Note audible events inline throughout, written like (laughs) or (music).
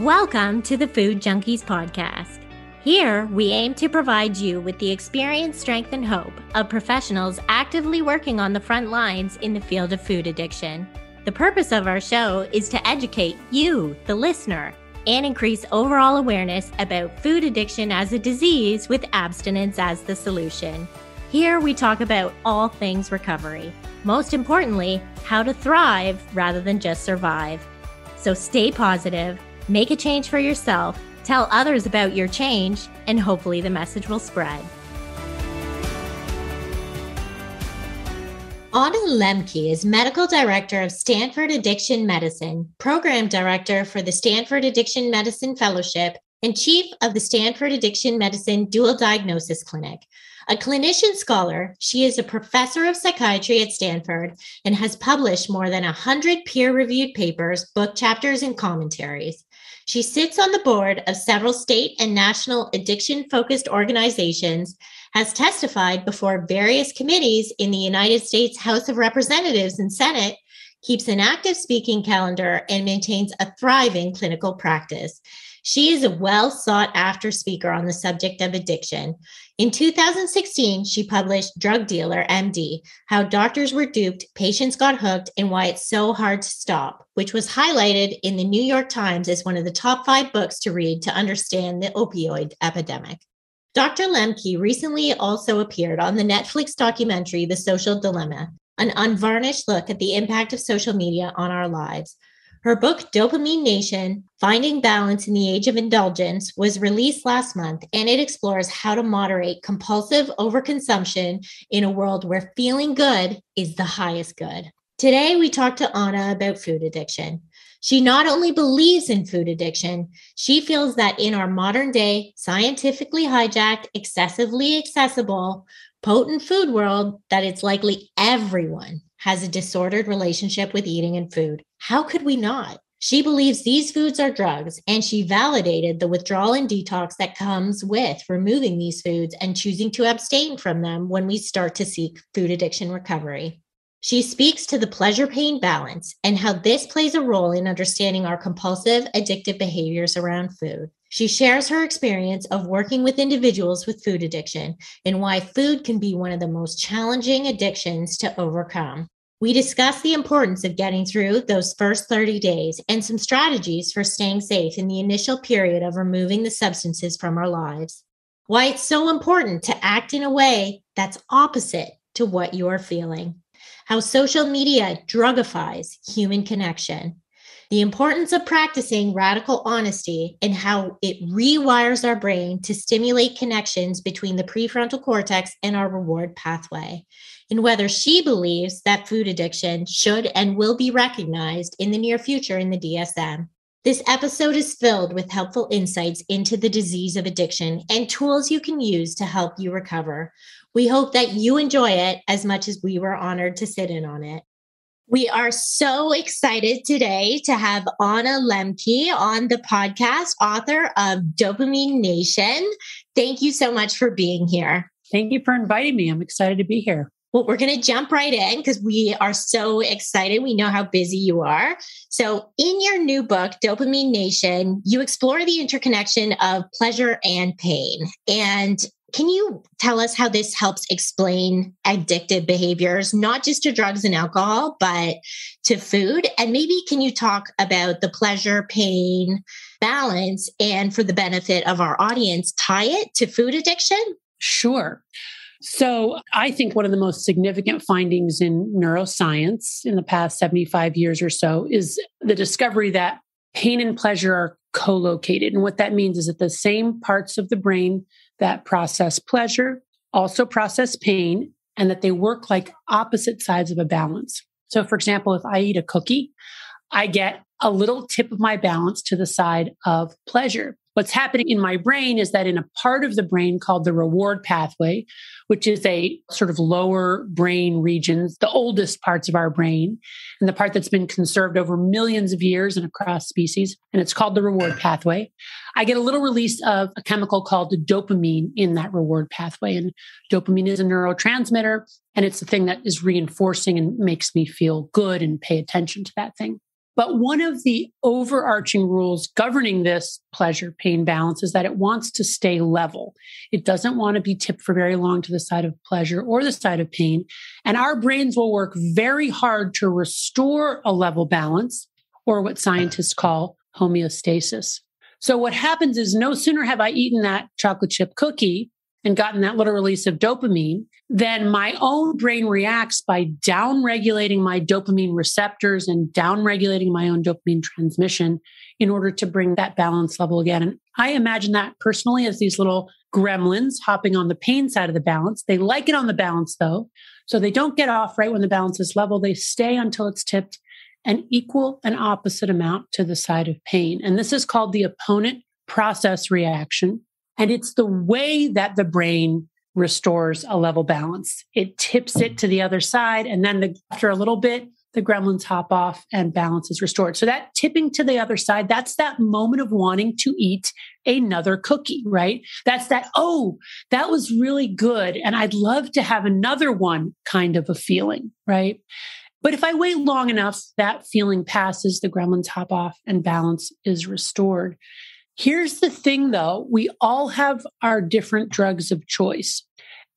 Welcome to the Food Junkies Podcast. Here, we aim to provide you with the experience, strength, and hope of professionals actively working on the front lines in the field of food addiction. The purpose of our show is to educate you, the listener, and increase overall awareness about food addiction as a disease with abstinence as the solution. Here, we talk about all things recovery. Most importantly, how to thrive rather than just survive. So stay positive, make a change for yourself, tell others about your change, and hopefully the message will spread. Anna Lembke is Medical Director of Stanford Addiction Medicine, Program Director for the Stanford Addiction Medicine Fellowship, and Chief of the Stanford Addiction Medicine Dual Diagnosis Clinic. A clinician scholar, she is a professor of psychiatry at Stanford and has published more than 100 peer reviewed papers, book chapters, and commentaries. She sits on the board of several state and national addiction focused organizations, has testified before various committees in the United States House of Representatives and Senate, keeps an active speaking calendar, and maintains a thriving clinical practice. She is a well sought after speaker on the subject of addiction. In 2016, she published Drug Dealer MD How Doctors Were Duped, Patients Got Hooked, and Why It's So Hard to Stop, which was highlighted in the New York Times as one of the top five books to read to understand the opioid epidemic. Dr. Lembke recently also appeared on the Netflix documentary The Social Dilemma, an unvarnished look at the impact of social media on our lives. Her book, Dopamine Nation Finding Balance in the Age of Indulgence, was released last month, and it explores how to moderate compulsive overconsumption in a world where feeling good is the highest good. Today, we talk to Anna about food addiction. She not only believes in food addiction, she feels that in our modern day, scientifically hijacked, excessively accessible, potent food world, that it's likely everyone has a disordered relationship with eating and food. How could we not? She believes these foods are drugs, and she validated the withdrawal and detox that comes with removing these foods and choosing to abstain from them when we start to seek food addiction recovery. She speaks to the pleasure pain balance and how this plays a role in understanding our compulsive, addictive behaviors around food. She shares her experience of working with individuals with food addiction and why food can be one of the most challenging addictions to overcome. We discuss the importance of getting through those first 30 days and some strategies for staying safe in the initial period of removing the substances from our lives. Why it's so important to act in a way that's opposite to what you are feeling. How social media drugifies human connection the importance of practicing radical honesty and how it rewires our brain to stimulate connections between the prefrontal cortex and our reward pathway, and whether she believes that food addiction should and will be recognized in the near future in the DSM. This episode is filled with helpful insights into the disease of addiction and tools you can use to help you recover. We hope that you enjoy it as much as we were honored to sit in on it. We are so excited today to have Anna Lembke on the podcast, author of Dopamine Nation. Thank you so much for being here. Thank you for inviting me. I'm excited to be here. Well, we're going to jump right in because we are so excited. We know how busy you are. So, in your new book, Dopamine Nation, you explore the interconnection of pleasure and pain. And can you tell us how this helps explain addictive behaviors, not just to drugs and alcohol, but to food? And maybe can you talk about the pleasure, pain, balance, and for the benefit of our audience, tie it to food addiction? Sure. So, I think one of the most significant findings in neuroscience in the past 75 years or so is the discovery that pain and pleasure are co located. And what that means is that the same parts of the brain that process pleasure also process pain and that they work like opposite sides of a balance. So, for example, if I eat a cookie, I get a little tip of my balance to the side of pleasure. What's happening in my brain is that in a part of the brain called the reward pathway, which is a sort of lower brain regions, the oldest parts of our brain, and the part that's been conserved over millions of years and across species, and it's called the reward pathway. I get a little release of a chemical called dopamine in that reward pathway. And dopamine is a neurotransmitter, and it's the thing that is reinforcing and makes me feel good and pay attention to that thing. But one of the overarching rules governing this pleasure pain balance is that it wants to stay level. It doesn't want to be tipped for very long to the side of pleasure or the side of pain. And our brains will work very hard to restore a level balance or what scientists call homeostasis. So what happens is no sooner have I eaten that chocolate chip cookie and gotten that little release of dopamine, then my own brain reacts by down regulating my dopamine receptors and down regulating my own dopamine transmission in order to bring that balance level again. And I imagine that personally as these little gremlins hopping on the pain side of the balance. They like it on the balance though. So they don't get off right when the balance is level. They stay until it's tipped an equal and opposite amount to the side of pain. And this is called the opponent process reaction. And it's the way that the brain restores a level balance. It tips it to the other side. And then the, after a little bit, the gremlins hop off and balance is restored. So that tipping to the other side, that's that moment of wanting to eat another cookie, right? That's that, oh, that was really good. And I'd love to have another one kind of a feeling, right? But if I wait long enough, that feeling passes, the gremlins hop off and balance is restored. Here's the thing though, we all have our different drugs of choice.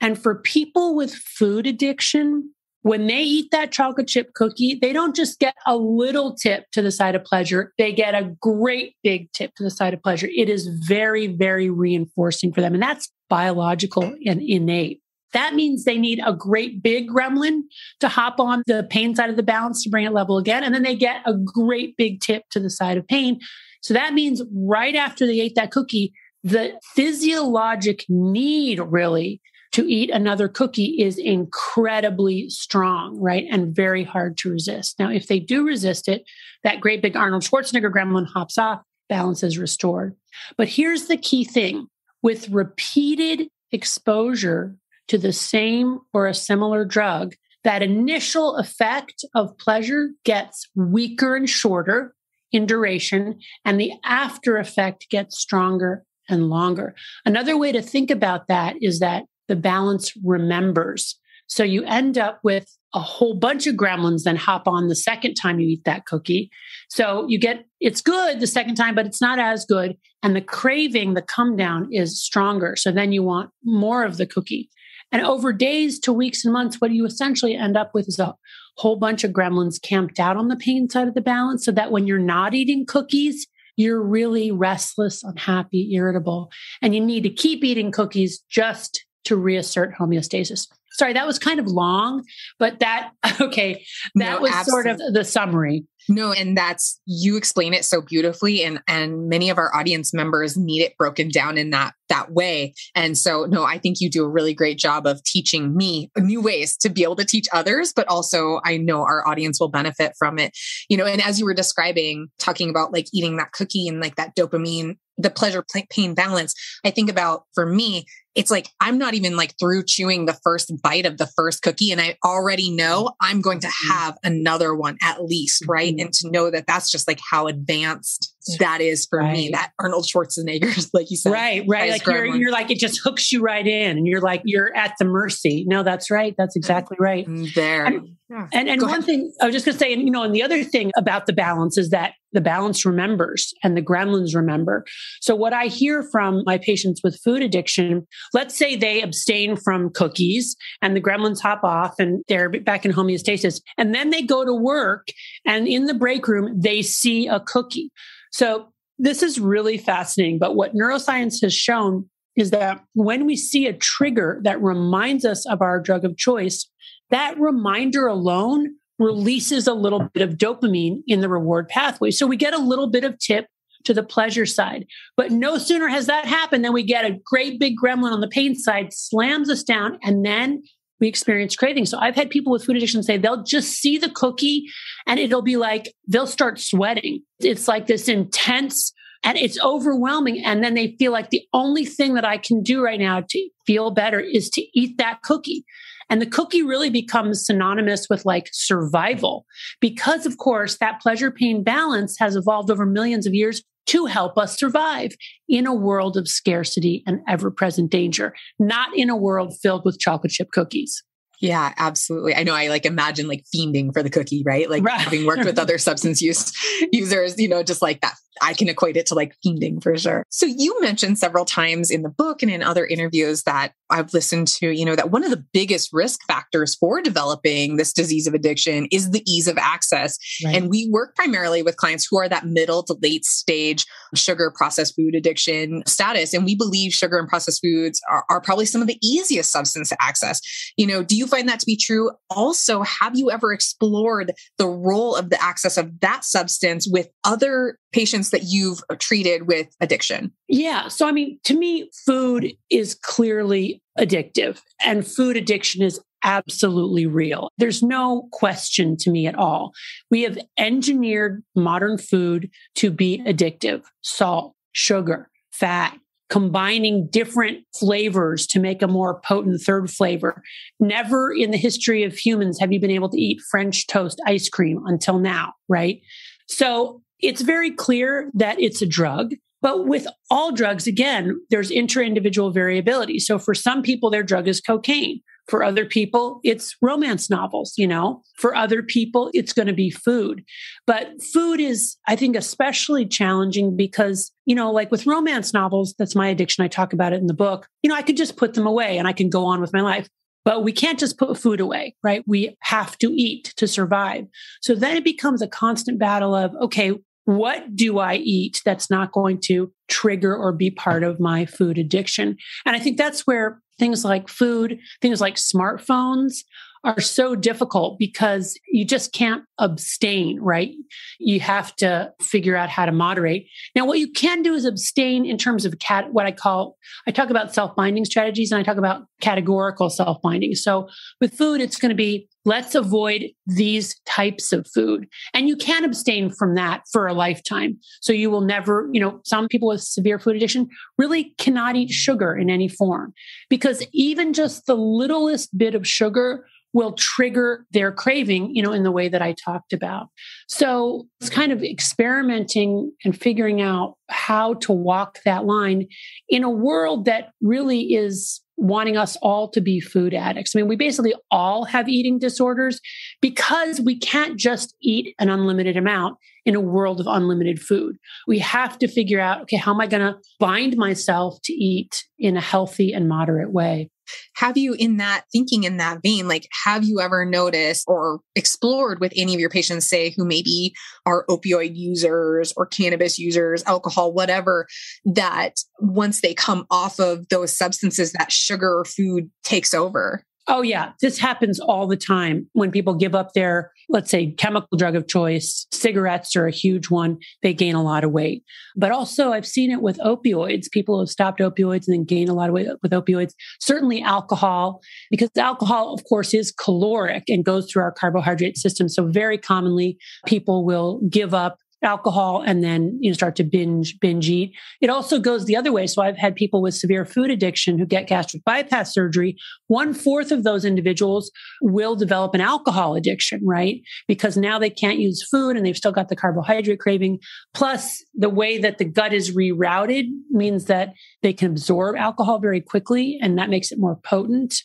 And for people with food addiction, when they eat that chocolate chip cookie, they don't just get a little tip to the side of pleasure. They get a great big tip to the side of pleasure. It is very, very reinforcing for them. And that's biological and innate. That means they need a great big gremlin to hop on the pain side of the balance to bring it level again. And then they get a great big tip to the side of pain so that means right after they ate that cookie, the physiologic need really to eat another cookie is incredibly strong, right? And very hard to resist. Now, if they do resist it, that great big Arnold Schwarzenegger gremlin hops off, balance is restored. But here's the key thing with repeated exposure to the same or a similar drug, that initial effect of pleasure gets weaker and shorter in duration, and the after effect gets stronger and longer. Another way to think about that is that the balance remembers. So you end up with a whole bunch of gremlins then hop on the second time you eat that cookie. So you get it's good the second time, but it's not as good. And the craving, the come down is stronger. So then you want more of the cookie. And over days to weeks and months, what do you essentially end up with is a whole bunch of gremlins camped out on the pain side of the balance so that when you're not eating cookies, you're really restless, unhappy, irritable, and you need to keep eating cookies just to reassert homeostasis. Sorry, that was kind of long, but that, (laughs) okay, that no, was absolutely. sort of the summary. No, and that's you explain it so beautifully and and many of our audience members need it broken down in that that way. And so no, I think you do a really great job of teaching me new ways to be able to teach others, but also I know our audience will benefit from it. You know, and as you were describing talking about like eating that cookie and like that dopamine the pleasure pain balance i think about for me it's like i'm not even like through chewing the first bite of the first cookie and i already know i'm going to mm-hmm. have another one at least right mm-hmm. and to know that that's just like how advanced that is for right. me that arnold schwarzenegger's (laughs) like you said right right. Like you're, you're like it just hooks you right in and you're like you're at the mercy. No that's right. That's exactly right. Mm, there. And yeah. and, and one ahead. thing i was just going to say and you know and the other thing about the balance is that the balance remembers and the gremlins remember. So what i hear from my patients with food addiction let's say they abstain from cookies and the gremlins hop off and they're back in homeostasis and then they go to work and in the break room they see a cookie so this is really fascinating. But what neuroscience has shown is that when we see a trigger that reminds us of our drug of choice, that reminder alone releases a little bit of dopamine in the reward pathway. So we get a little bit of tip to the pleasure side. But no sooner has that happened than we get a great big gremlin on the pain side, slams us down, and then we experience craving. So I've had people with food addiction say they'll just see the cookie and it'll be like they'll start sweating. It's like this intense and it's overwhelming. And then they feel like the only thing that I can do right now to feel better is to eat that cookie. And the cookie really becomes synonymous with like survival because, of course, that pleasure pain balance has evolved over millions of years to help us survive in a world of scarcity and ever present danger, not in a world filled with chocolate chip cookies. Yeah, absolutely. I know I like imagine like fiending for the cookie, right? Like right. having worked with (laughs) other substance use users, you know, just like that. I can equate it to like fiending for sure. So you mentioned several times in the book and in other interviews that I've listened to, you know, that one of the biggest risk factors for developing this disease of addiction is the ease of access. Right. And we work primarily with clients who are that middle to late stage sugar processed food addiction status. And we believe sugar and processed foods are, are probably some of the easiest substance to access. You know, do you find that to be true? Also, have you ever explored the role of the access of that substance with other patients that you've treated with addiction? Yeah. So, I mean, to me, food is clearly addictive, and food addiction is absolutely real. There's no question to me at all. We have engineered modern food to be addictive salt, sugar, fat, combining different flavors to make a more potent third flavor. Never in the history of humans have you been able to eat French toast ice cream until now, right? So it's very clear that it's a drug. But with all drugs, again, there's intra individual variability. So for some people, their drug is cocaine. For other people, it's romance novels, you know. For other people, it's going to be food. But food is, I think, especially challenging because, you know, like with romance novels, that's my addiction. I talk about it in the book. You know, I could just put them away and I can go on with my life. But we can't just put food away, right? We have to eat to survive. So then it becomes a constant battle of, okay, what do I eat that's not going to trigger or be part of my food addiction? And I think that's where things like food, things like smartphones are so difficult because you just can't abstain, right? You have to figure out how to moderate. Now, what you can do is abstain in terms of cat, what I call, I talk about self binding strategies and I talk about categorical self binding. So with food, it's going to be let's avoid these types of food. And you can abstain from that for a lifetime. So you will never, you know, some people with severe food addiction really cannot eat sugar in any form because even just the littlest bit of sugar will trigger their craving, you know, in the way that I talked about. So it's kind of experimenting and figuring out how to walk that line in a world that really is wanting us all to be food addicts. I mean, we basically all have eating disorders because we can't just eat an unlimited amount in a world of unlimited food. We have to figure out, okay, how am I going to bind myself to eat in a healthy and moderate way? Have you, in that thinking in that vein, like, have you ever noticed or explored with any of your patients, say, who maybe are opioid users or cannabis users, alcohol, whatever, that once they come off of those substances, that sugar food takes over? Oh, yeah. This happens all the time when people give up their, let's say, chemical drug of choice. Cigarettes are a huge one. They gain a lot of weight. But also, I've seen it with opioids. People have stopped opioids and then gain a lot of weight with opioids. Certainly alcohol, because alcohol, of course, is caloric and goes through our carbohydrate system. So, very commonly, people will give up alcohol and then you know, start to binge binge eat. It also goes the other way. So I've had people with severe food addiction who get gastric bypass surgery. One fourth of those individuals will develop an alcohol addiction, right? Because now they can't use food and they've still got the carbohydrate craving. Plus, the way that the gut is rerouted means that they can absorb alcohol very quickly, and that makes it more potent.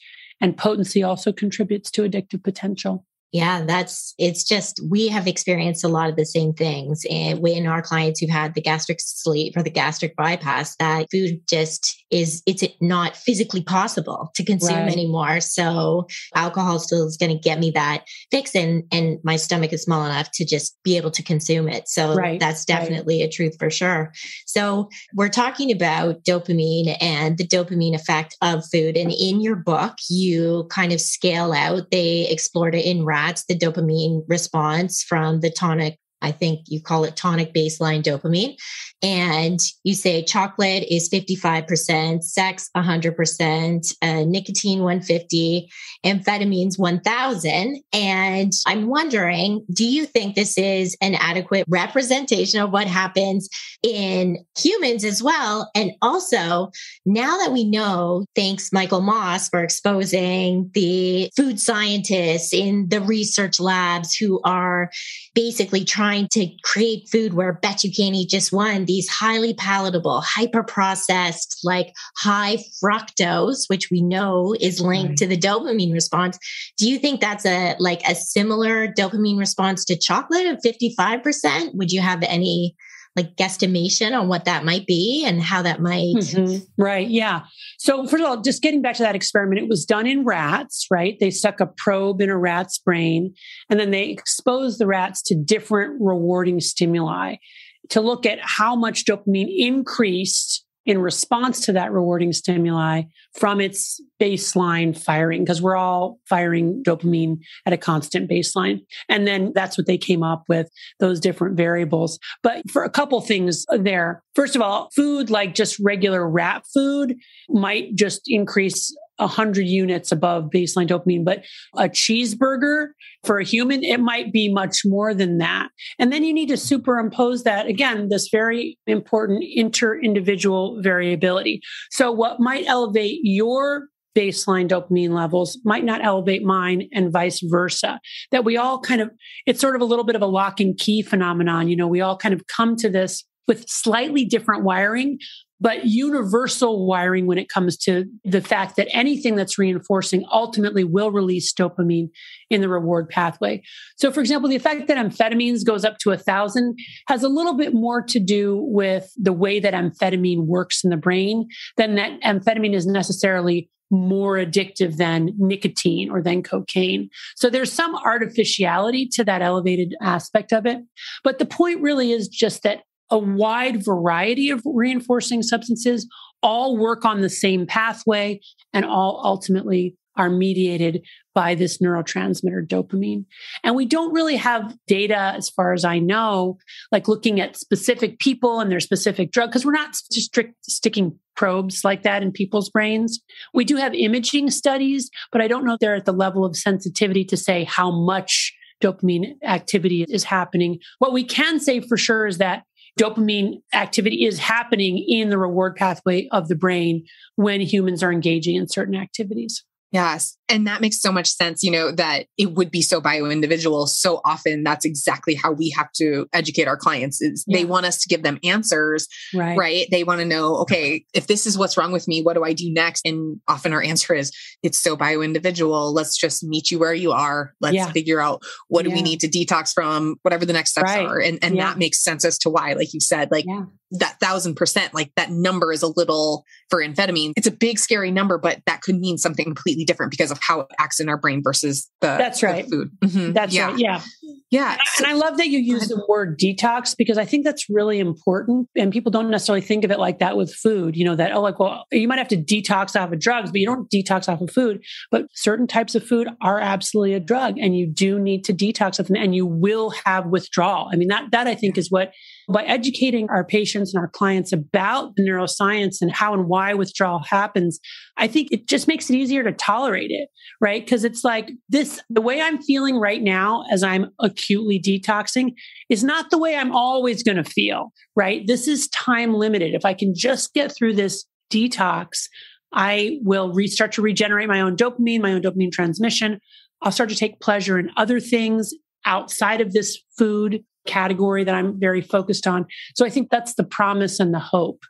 And potency also contributes to addictive potential. Yeah, that's it's just we have experienced a lot of the same things. Eh, and in our clients who've had the gastric sleeve or the gastric bypass, that food just is it's not physically possible to consume right. anymore. So alcohol still is going to get me that fix and and my stomach is small enough to just be able to consume it. So right. that's definitely right. a truth for sure. So we're talking about dopamine and the dopamine effect of food. And in your book, you kind of scale out, they explored it in rats, the dopamine response from the tonic I think you call it tonic baseline dopamine. And you say chocolate is 55%, sex 100%, uh, nicotine 150, amphetamines 1000. And I'm wondering, do you think this is an adequate representation of what happens in humans as well? And also, now that we know, thanks Michael Moss for exposing the food scientists in the research labs who are basically trying trying to create food where bet you can't eat just one, these highly palatable, hyper processed, like high fructose, which we know is linked right. to the dopamine response. Do you think that's a like a similar dopamine response to chocolate of 55%? Would you have any like guesstimation on what that might be and how that might mm-hmm. right yeah so first of all just getting back to that experiment it was done in rats right they stuck a probe in a rat's brain and then they exposed the rats to different rewarding stimuli to look at how much dopamine increased in response to that rewarding stimuli from its baseline firing, because we're all firing dopamine at a constant baseline. And then that's what they came up with, those different variables. But for a couple things there, first of all, food like just regular rat food might just increase 100 units above baseline dopamine, but a cheeseburger for a human, it might be much more than that. And then you need to superimpose that again, this very important inter individual variability. So what might elevate your baseline dopamine levels might not elevate mine and vice versa. That we all kind of, it's sort of a little bit of a lock and key phenomenon. You know, we all kind of come to this with slightly different wiring, but universal wiring when it comes to the fact that anything that's reinforcing ultimately will release dopamine in the reward pathway. So, for example, the effect that amphetamines goes up to a thousand has a little bit more to do with the way that amphetamine works in the brain than that amphetamine is necessarily more addictive than nicotine or than cocaine. So there's some artificiality to that elevated aspect of it. But the point really is just that a wide variety of reinforcing substances all work on the same pathway and all ultimately are mediated by this neurotransmitter dopamine. And we don't really have data, as far as I know, like looking at specific people and their specific drug, because we're not strict sticking probes like that in people's brains. We do have imaging studies, but I don't know if they're at the level of sensitivity to say how much dopamine activity is happening. What we can say for sure is that dopamine activity is happening in the reward pathway of the brain when humans are engaging in certain activities. Yes. And that makes so much sense, you know, that it would be so bio individual. So often that's exactly how we have to educate our clients is yeah. they want us to give them answers, right? right? They want to know, okay, if this is what's wrong with me, what do I do next? And often our answer is it's so bio individual. Let's just meet you where you are. Let's yeah. figure out what yeah. do we need to detox from, whatever the next steps right. are. And, and that makes sense as to why, like you said, like that thousand percent, like that number is a little for amphetamine. It's a big, scary number, but that could mean something completely different because of how it acts in our brain versus the that's right the food. Mm-hmm. That's yeah. right. Yeah. Yeah. And, so, I, and I love that you use the word detox because I think that's really important. And people don't necessarily think of it like that with food, you know, that, oh, like, well, you might have to detox off of drugs, but you don't detox off of food. But certain types of food are absolutely a drug and you do need to detox of them and you will have withdrawal. I mean, that, that I think is what by educating our patients and our clients about the neuroscience and how and why withdrawal happens, I think it just makes it easier to tolerate it, right? Because it's like this, the way I'm feeling right now as I'm acutely detoxing is not the way I'm always going to feel, right? This is time limited. If I can just get through this detox, I will restart to regenerate my own dopamine, my own dopamine transmission. I'll start to take pleasure in other things outside of this food category that I'm very focused on. So I think that's the promise and the hope.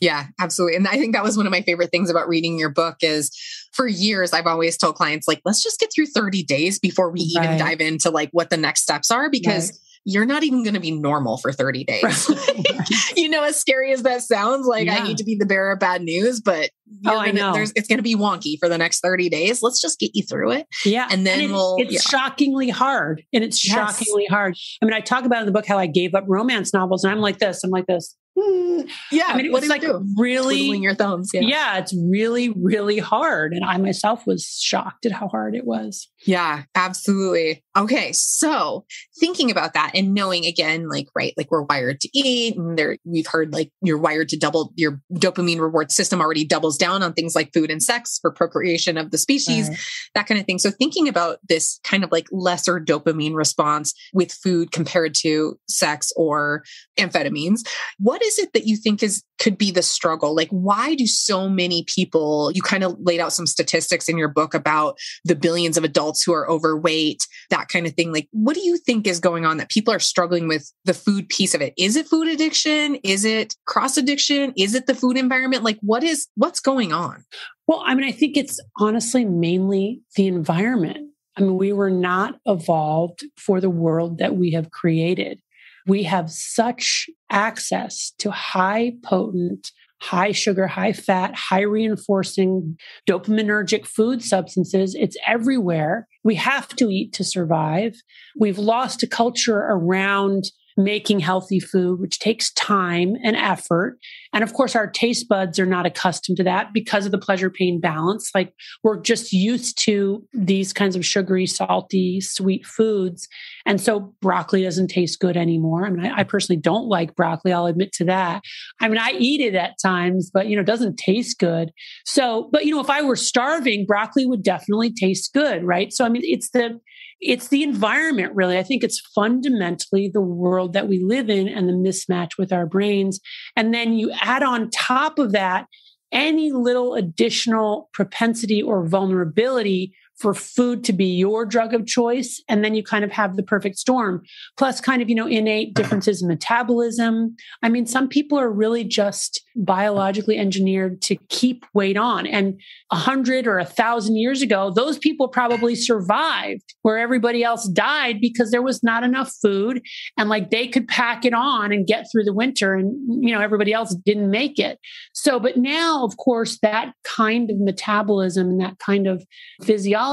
Yeah, absolutely. And I think that was one of my favorite things about reading your book is for years I've always told clients like let's just get through 30 days before we right. even dive into like what the next steps are because right you're not even going to be normal for 30 days. Right. (laughs) you know, as scary as that sounds, like yeah. I need to be the bearer of bad news, but oh, gonna, I know. it's going to be wonky for the next 30 days. Let's just get you through it. Yeah. And then and it, we'll, it's yeah. shockingly hard. And it's yes. shockingly hard. I mean, I talk about in the book how I gave up romance novels and I'm like this, I'm like this. Hmm. Yeah, I mean, it was like do? really Twiddling your thumbs. Yeah. yeah, it's really, really hard, and I myself was shocked at how hard it was. Yeah, absolutely. Okay, so thinking about that and knowing again, like right, like we're wired to eat, and there we've heard like you're wired to double your dopamine reward system already doubles down on things like food and sex for procreation of the species, right. that kind of thing. So thinking about this kind of like lesser dopamine response with food compared to sex or amphetamines, what is it that you think is could be the struggle? Like, why do so many people, you kind of laid out some statistics in your book about the billions of adults who are overweight, that kind of thing. Like, what do you think is going on that people are struggling with the food piece of it? Is it food addiction? Is it cross addiction? Is it the food environment? Like, what is, what's going on? Well, I mean, I think it's honestly mainly the environment. I mean, we were not evolved for the world that we have created we have such access to high potent, high sugar, high fat, high reinforcing dopaminergic food substances. It's everywhere. We have to eat to survive. We've lost a culture around making healthy food, which takes time and effort. And of course, our taste buds are not accustomed to that because of the pleasure pain balance. Like we're just used to these kinds of sugary, salty, sweet foods. And so broccoli doesn't taste good anymore. I mean, I, I personally don't like broccoli. I'll admit to that. I mean, I eat it at times, but you know, it doesn't taste good. So, but you know, if I were starving, broccoli would definitely taste good, right? So, I mean, it's the, it's the environment, really. I think it's fundamentally the world that we live in and the mismatch with our brains. And then you add on top of that any little additional propensity or vulnerability for food to be your drug of choice. And then you kind of have the perfect storm, plus kind of, you know, innate (clears throat) differences in metabolism. I mean, some people are really just biologically engineered to keep weight on. And a hundred or a thousand years ago, those people probably survived where everybody else died because there was not enough food and like they could pack it on and get through the winter and, you know, everybody else didn't make it. So, but now, of course, that kind of metabolism and that kind of physiology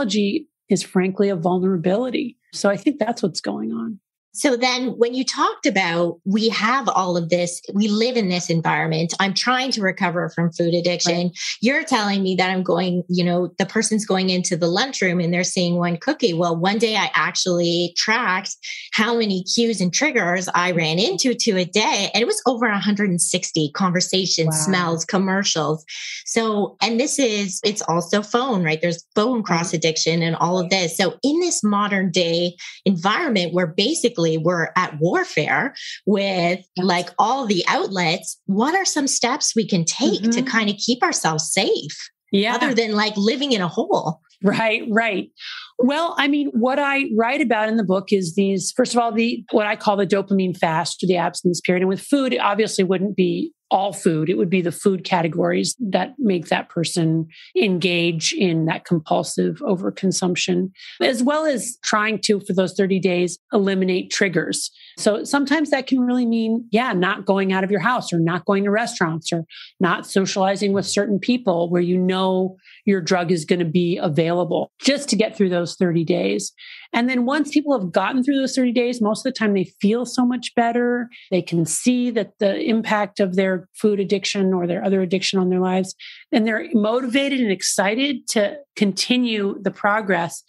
is frankly a vulnerability. So I think that's what's going on. So then when you talked about we have all of this, we live in this environment. I'm trying to recover from food addiction. Right. You're telling me that I'm going, you know, the person's going into the lunchroom and they're seeing one cookie. Well, one day I actually tracked how many cues and triggers I mm-hmm. ran into to a day and it was over 160 conversations, wow. smells, commercials. So, and this is it's also phone, right? There's phone mm-hmm. cross addiction and all of this. So in this modern day environment where basically basically we're at warfare with like all the outlets, what are some steps we can take mm-hmm. to kind of keep ourselves safe? Yeah. Other than like living in a hole. Right, right. Well, I mean, what I write about in the book is these, first of all, the what I call the dopamine fast or the abstinence period. And with food, it obviously wouldn't be all food. It would be the food categories that make that person engage in that compulsive overconsumption, as well as trying to, for those 30 days, eliminate triggers. So sometimes that can really mean, yeah, not going out of your house or not going to restaurants or not socializing with certain people where you know your drug is going to be available just to get through those 30 days. And then once people have gotten through those 30 days, most of the time they feel so much better. They can see that the impact of their food addiction or their other addiction on their lives, and they're motivated and excited to continue the progress.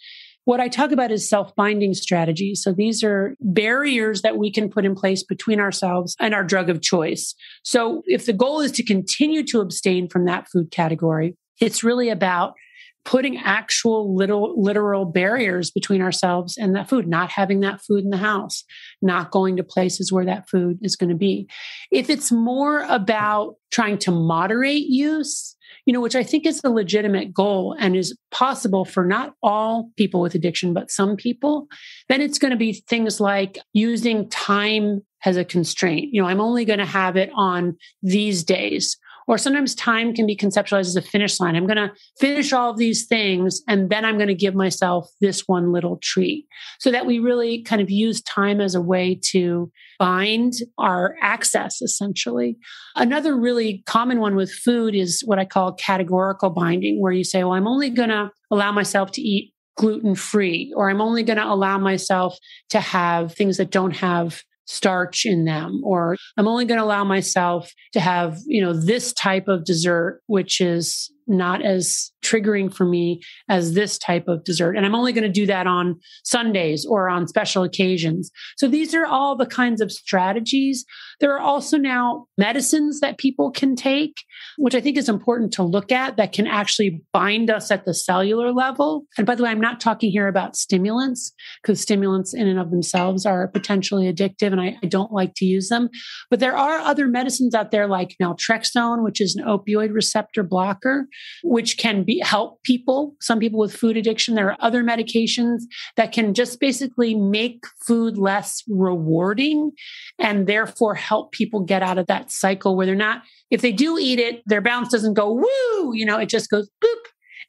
What I talk about is self binding strategies. So these are barriers that we can put in place between ourselves and our drug of choice. So if the goal is to continue to abstain from that food category, it's really about putting actual little literal barriers between ourselves and that food not having that food in the house not going to places where that food is going to be. If it's more about trying to moderate use you know which i think is a legitimate goal and is possible for not all people with addiction but some people then it's going to be things like using time as a constraint. You know i'm only going to have it on these days or sometimes time can be conceptualized as a finish line. I'm going to finish all of these things and then I'm going to give myself this one little treat so that we really kind of use time as a way to bind our access essentially. Another really common one with food is what I call categorical binding, where you say, well, I'm only going to allow myself to eat gluten free, or I'm only going to allow myself to have things that don't have starch in them or i'm only going to allow myself to have you know this type of dessert which is not as triggering for me as this type of dessert. And I'm only going to do that on Sundays or on special occasions. So these are all the kinds of strategies. There are also now medicines that people can take, which I think is important to look at that can actually bind us at the cellular level. And by the way, I'm not talking here about stimulants because stimulants in and of themselves are potentially addictive and I, I don't like to use them. But there are other medicines out there like naltrexone, which is an opioid receptor blocker, which can be help people, some people with food addiction. There are other medications that can just basically make food less rewarding and therefore help people get out of that cycle where they're not, if they do eat it, their balance doesn't go woo, you know, it just goes boop.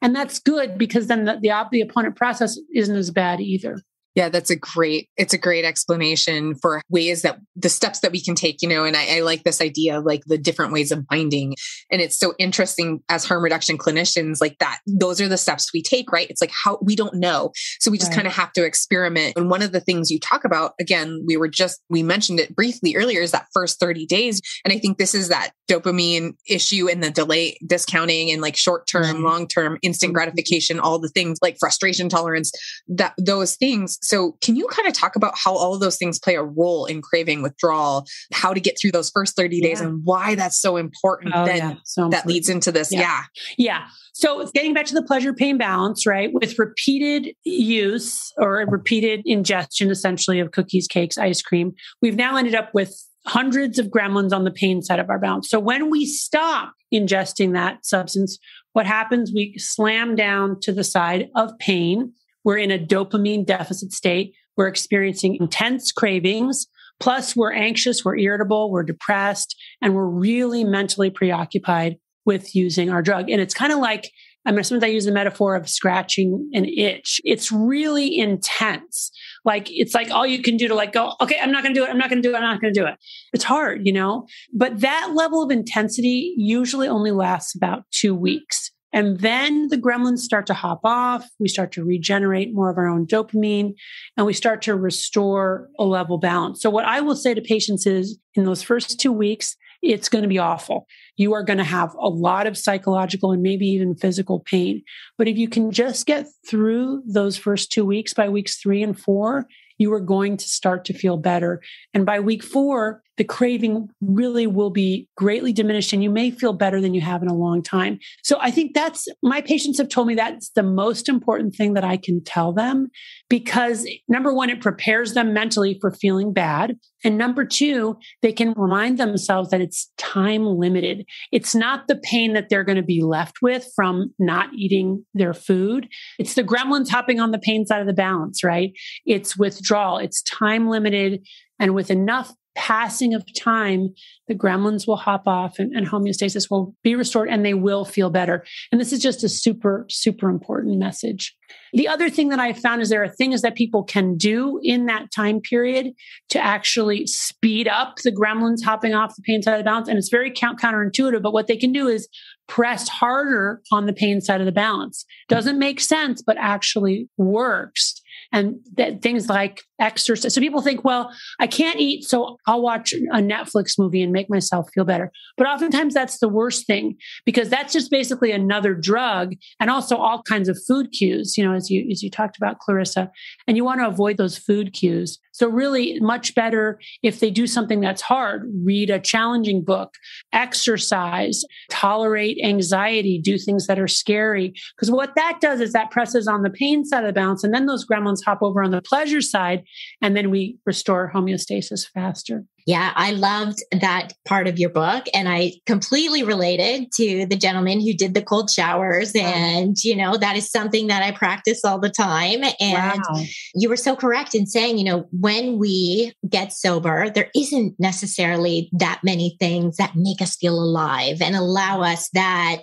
And that's good because then the, the, the opponent process isn't as bad either. Yeah, that's a great, it's a great explanation for ways that the steps that we can take, you know, and I, I, like this idea of like the different ways of binding. And it's so interesting as harm reduction clinicians, like that, those are the steps we take, right? It's like how we don't know. So we just right. kind of have to experiment. And one of the things you talk about, again, we were just, we mentioned it briefly earlier, is that first 30 days. And I think this is that dopamine issue and the delay discounting and like short term, mm-hmm. long term, instant mm-hmm. gratification, all the things like frustration tolerance, that those things so, can you kind of talk about how all of those things play a role in craving withdrawal, how to get through those first 30 days yeah. and why that's so important oh, then yeah. so that leads into this? Yeah. yeah. Yeah. So, getting back to the pleasure pain balance, right? With repeated use or repeated ingestion, essentially, of cookies, cakes, ice cream, we've now ended up with hundreds of gremlins on the pain side of our balance. So, when we stop ingesting that substance, what happens? We slam down to the side of pain we're in a dopamine deficit state. We're experiencing intense cravings. Plus, we're anxious, we're irritable, we're depressed, and we're really mentally preoccupied with using our drug. And it's kind of like, I mean, sometimes I use the metaphor of scratching an itch. It's really intense. Like, it's like all you can do to like go, okay, I'm not going to do it. I'm not going to do it. I'm not going to do it. It's hard, you know, but that level of intensity usually only lasts about two weeks. And then the gremlins start to hop off. We start to regenerate more of our own dopamine and we start to restore a level balance. So, what I will say to patients is in those first two weeks, it's going to be awful. You are going to have a lot of psychological and maybe even physical pain. But if you can just get through those first two weeks by weeks three and four, you are going to start to feel better. And by week four, the craving really will be greatly diminished and you may feel better than you have in a long time. So I think that's my patients have told me that's the most important thing that I can tell them because number one, it prepares them mentally for feeling bad. And number two, they can remind themselves that it's time limited. It's not the pain that they're going to be left with from not eating their food. It's the gremlins hopping on the pain side of the balance, right? It's withdrawal. It's time limited. And with enough passing of time, the gremlins will hop off and, and, homeostasis will be restored and they will feel better. And this is just a super, super important message. The other thing that I found is there are things that people can do in that time period to actually speed up the gremlins hopping off the pain side of the balance. And it's very counterintuitive, but what they can do is press harder on the pain side of the balance. Doesn't make sense, but actually works and that things like exercise. So people think, well, I can't eat, so I'll watch a Netflix movie and make myself feel better. But oftentimes that's the worst thing because that's just basically another drug and also all kinds of food cues, you know, as you as you talked about Clarissa. And you want to avoid those food cues. So really much better if they do something that's hard, read a challenging book, exercise, tolerate anxiety, do things that are scary. Because what that does is that presses on the pain side of the balance and then those gremlins hop over on the pleasure side and then we restore homeostasis faster. Yeah, I loved that part of your book. And I completely related to the gentleman who did the cold showers. And, you know, that is something that I practice all the time. And wow. you were so correct in saying, you know, when we get sober, there isn't necessarily that many things that make us feel alive and allow us that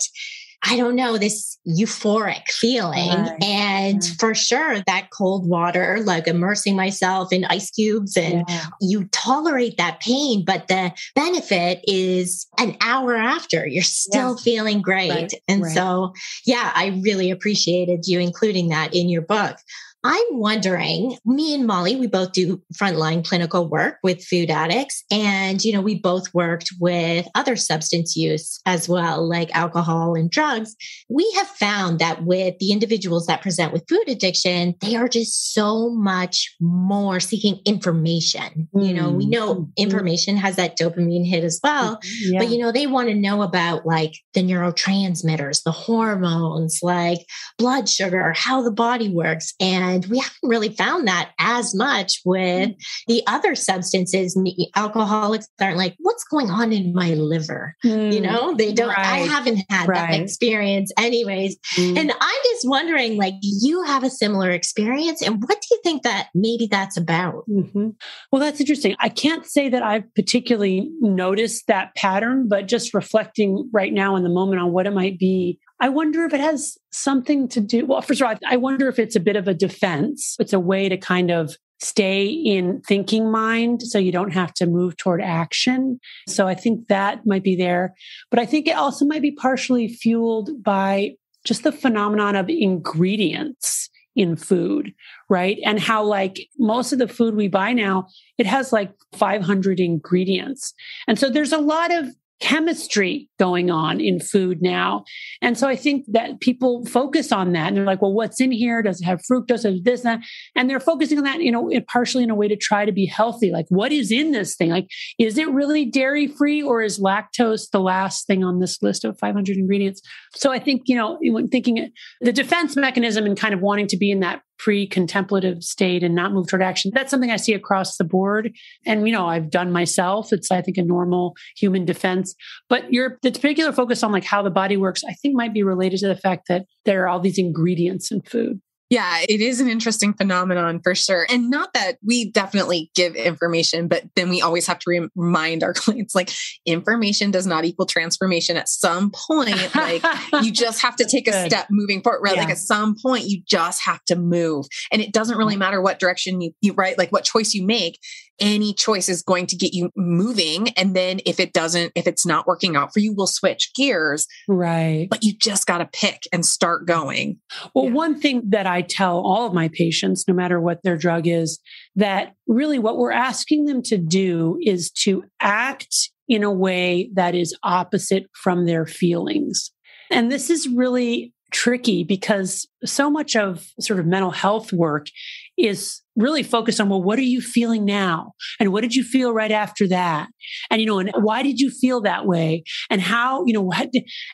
I don't know, this euphoric feeling. Right. And yeah. for sure, that cold water, like immersing myself in ice cubes, and yeah. you tolerate that pain, but the benefit is an hour after, you're still feeling great. Right. And right. so, yeah, I really appreciated you including that in your book. I'm wondering, me and Molly, we both do frontline clinical work with food addicts. And, you know, we both worked with other substance use as well, like alcohol and drugs. We have found that with the individuals that present with food addiction, they are just so much more seeking information. Mm. You know, we know mm-hmm. information has that dopamine hit as well, yeah. but, you know, they want to know about like the neurotransmitters, the hormones, like blood sugar, how the body works. And we haven't really found that as much with mm. the other substances. Alcoholics aren't like, what's going on in my liver? Mm, you know, they don't, right. I haven't had right. that experience anyways. Mm. And I'm just wondering, like, you have a similar experience. And what do you think that maybe that's about? Mm-hmm. Well, that's interesting. I can't say that I've particularly noticed that pattern, but just reflecting right now in the moment on what it might be, I wonder if it has something to do. Well, first of all, I wonder if it's a bit of a defense. It's a way to kind of stay in thinking mind so you don't have to move toward action. So I think that might be there. But I think it also might be partially fueled by just the phenomenon of ingredients in food, right? And how like most of the food we buy now, it has like 500 ingredients. And so there's a lot of chemistry going on in food now. And so I think that people focus on that and they're like, well, what's in here? Does it have fructose? Does this, that? And they're focusing on that, you know, partially in a way to try to be healthy. Like, what is in this thing? Like, is it really dairy free or is lactose the last thing on this list of 500 ingredients? So I think, you know, when thinking the defense mechanism and kind of wanting to be in that pre-contemplative state and not move toward action. That's something I see across the board. And, you know, I've done myself. It's, I think, a normal human defense. But your the particular focus on like how the body works, I think might be related to the fact that there are all these ingredients in food. Yeah, it is an interesting phenomenon for sure. And not that we definitely give information, but then we always have to remind our (laughs) clients like information does not equal transformation at some point. Like you (laughs) just have to take a step moving forward. Right. Yeah. Like at some point, you just have to move. And it doesn't really mm-hmm. matter what direction you, you right, like what choice you make any choice is going to get you moving. And then if it doesn't, if it's not working out for you, we'll switch gears. Right. But you just got to pick and start going. Well, yeah. one thing that I tell all of my patients, no matter what their drug is, that really what we're asking them to do is to act in a way that is opposite from their feelings. And this is really tricky because so much of sort of mental health work is really focused on well what are you feeling now? And what did you feel right after that? And you know and why did you feel that way? And how you know what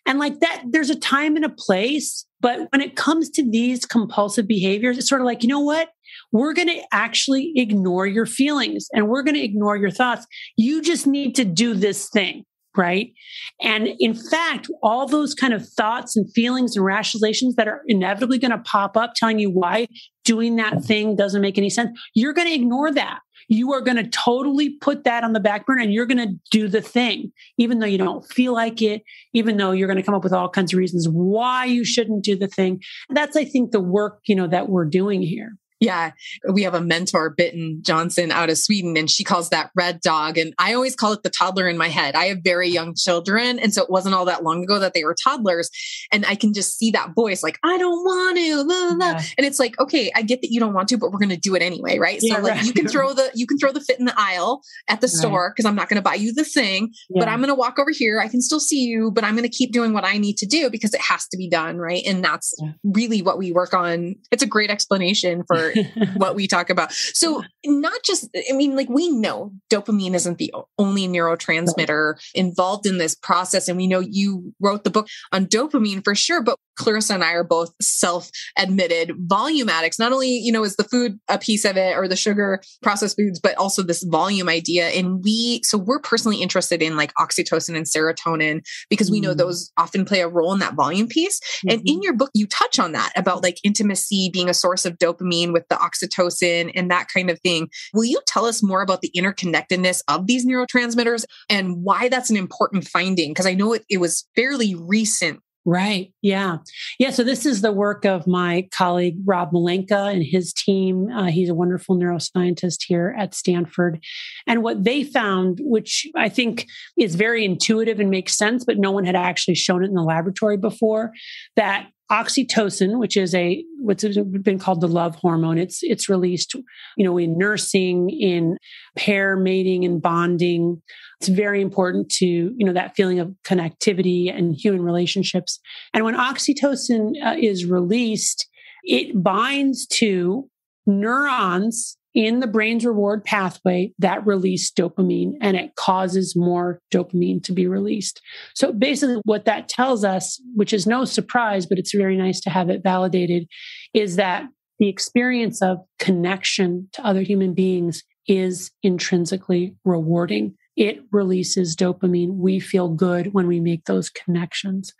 and like that there's a time and a place but when it comes to these compulsive behaviors it's sort of like you know what? We're going to actually ignore your feelings and we're going to ignore your thoughts. You just need to do this thing right? And in fact, all those kind of thoughts and feelings and rationalizations that are inevitably going to pop up telling you why doing that thing doesn't make any sense, you're going to ignore that. You are going to totally put that on the back burner and you're going to do the thing, even though you don't feel like it, even though you're going to come up with all kinds of reasons why you shouldn't do the thing. That's, I think, the work, you know, that we're doing here. Yeah, we have a mentor, Bitten Jonsson, out of Sweden, and she calls that red dog. And I always call it the toddler in my head. I have very young children. And so it wasn't all that long ago that they were toddlers. And I can just see that voice like, I don't want to. Blah, blah. Yeah. And it's like, okay, I get that you don't want to, but we're going to do it anyway. Right. Yeah, so like right. you can (laughs) throw the, you can throw the fit in the aisle at the right. store because I'm not going to buy you the thing, yeah. but I'm going to walk over here. I can still see you, but I'm going to keep doing what I need to do because it has to be done. Right. And that's really what we work on. It's a great explanation for what we talk about. So not just, I mean, like we know dopamine isn't the only neurotransmitter involved in this process. And we know you wrote the book on dopamine for sure, but Clarissa and I are both self-admitted volume addicts. Not only, you know, is the food a piece of it or the sugar processed foods, but also this volume idea. And we, so we're personally interested in like oxytocin and serotonin because we know mm. those often play a role in that volume piece. Mm-hmm. And in mm-hmm. your book, you touch on that about like intimacy being a source of dopamine with the oxytocin and that kind of thing. Will you tell us more about the interconnectedness of these neurotransmitters and why that's an important finding? Because I know it, it was fairly recent Right. Yeah. Yeah. So this is the work of my colleague, Rob Malenka and his team. Uh, he's a wonderful neuroscientist here at Stanford. And what they found, which I think is very intuitive and makes sense, but no one had actually shown it in the laboratory before, that oxytocin, which is a what's been called the love hormone. It's it's released, you know, in nursing, in pair mating and bonding. It's very important to you know that feeling of connectivity and human relationships. And when oxytocin uh, is released, it binds to neurons in the brain's reward pathway that release dopamine and it causes more dopamine to be released. So basically what that tells us, which is no surprise, but it's very nice to have it validated, is that the experience of connection to other human beings is intrinsically rewarding it releases dopamine. We feel good when we make those connections.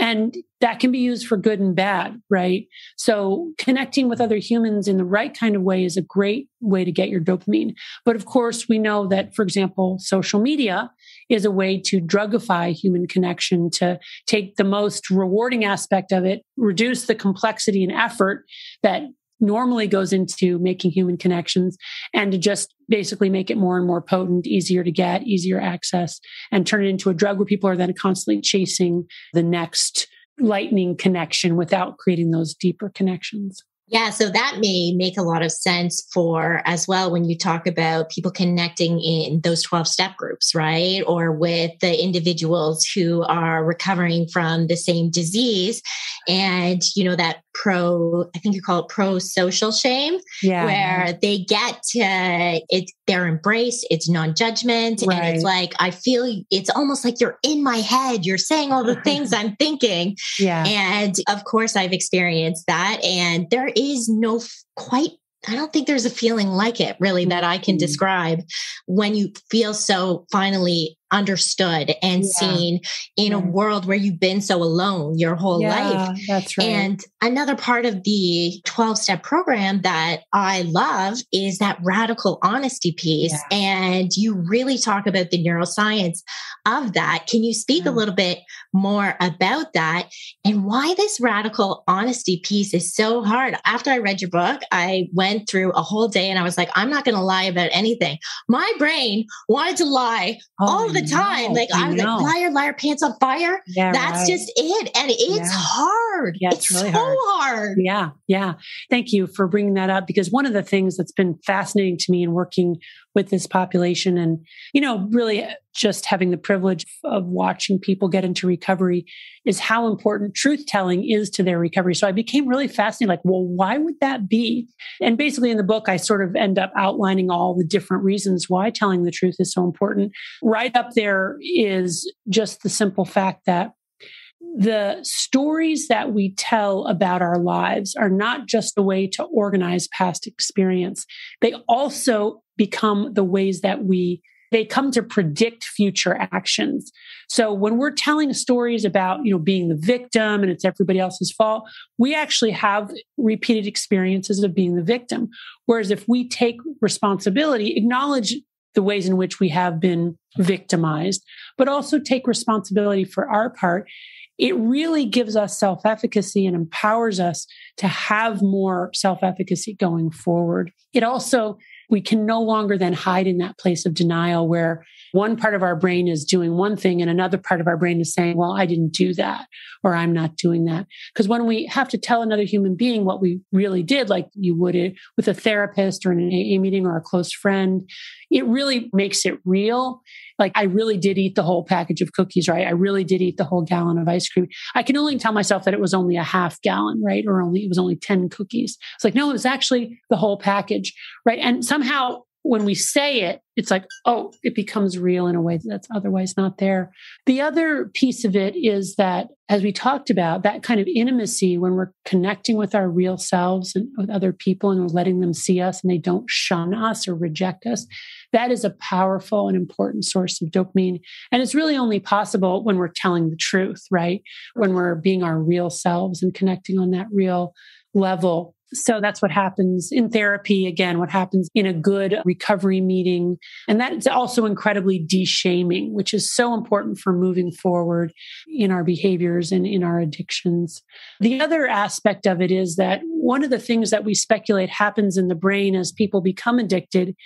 And that can be used for good and bad, right? So connecting with other humans in the right kind of way is a great way to get your dopamine. But of course, we know that, for example, social media is a way to drugify human connection, to take the most rewarding aspect of it, reduce the complexity and effort that normally goes into making human connections and to just basically make it more and more potent, easier to get, easier access, and turn it into a drug where people are then constantly chasing the next lightning connection without creating those deeper connections. Yeah, so that may make a lot of sense for as well when you talk about people connecting in those 12 step groups, right? Or with the individuals who are recovering from the same disease. And, you know, that pro, I think you call it pro social shame, yeah. where they get to, it, they're embraced, it's non judgment. Right. And it's like, I feel it's almost like you're in my head. You're saying all the (laughs) things I'm thinking. Yeah. And of course, I've experienced that. And there is no quite I don't think there's a feeling like it really that I can mm-hmm. describe when you feel so finally understood and yeah. seen in yeah. a world where you've been so alone your whole yeah, life. That's right. And another part of the 12 step program that I love is that radical honesty piece. And you really talk about the neuroscience of that. Can you speak a mm. little bit more about that and why this radical honesty piece is so hard? After I read your book, I went through a whole day and I was like, I'm not going to lie about anything. My brain wanted to lie oh, all the the time. like I, was like, liar, liar, pants on fire. Yeah, That's right. just it. And it's yeah. hard. Yeah, it's, it's really so hard. hard. Yeah. Yeah. Thank you for bringing that up because one of the things that's been fascinating to me in working with this population and, you know, really just having the privilege of watching people get into recovery is how important truth telling is to their recovery. So I became really fascinated, like, well, why would that be? And basically in the book, I sort of end up outlining all the different reasons why telling the truth is so important. Right up there is just the simple fact that the stories that we tell about our lives are not just a way to organize past experience. They also become the ways that we they come to predict future actions. So when we're telling stories about, you know, being the victim and it's everybody else's fault, we actually have repeated experiences of being the victim. Whereas if we take responsibility, acknowledge the ways in which we have been victimized, but also take responsibility for our part it really gives us self efficacy and empowers us to have more self efficacy going forward. It also we can no longer then hide in that place of denial where one part of our brain is doing one thing and another part of our brain is saying, well, I didn't do that or I'm not doing that. Because when we have to tell another human being what we really did, like you would eh, with a therapist or an AA meeting or a close friend, it really makes it real. Like I really did eat the whole package of cookies, right? I really did eat the whole gallon of ice cream. I can only tell myself that it was only a half gallon, right? Or only, it was only 10 cookies. It's like, no, it was actually the whole package, right? And somehow when we say it, it's like, oh, it becomes real in a way that's otherwise not there. The other piece of it is that, as we talked about, that kind of intimacy when we're connecting with our real selves and with other people and we're letting them see us and they don't shun us or reject us, that is a powerful and important source of dopamine. And it's really only possible when we're telling the truth, right? When we're being our real selves and connecting on that real level so that's what happens in therapy. Again, what happens in a good recovery meeting. And that's also incredibly de-shaming, which is so important for moving forward in our behaviors and in our addictions. The other aspect of it is that one of the things that we speculate happens in the brain as people become addicted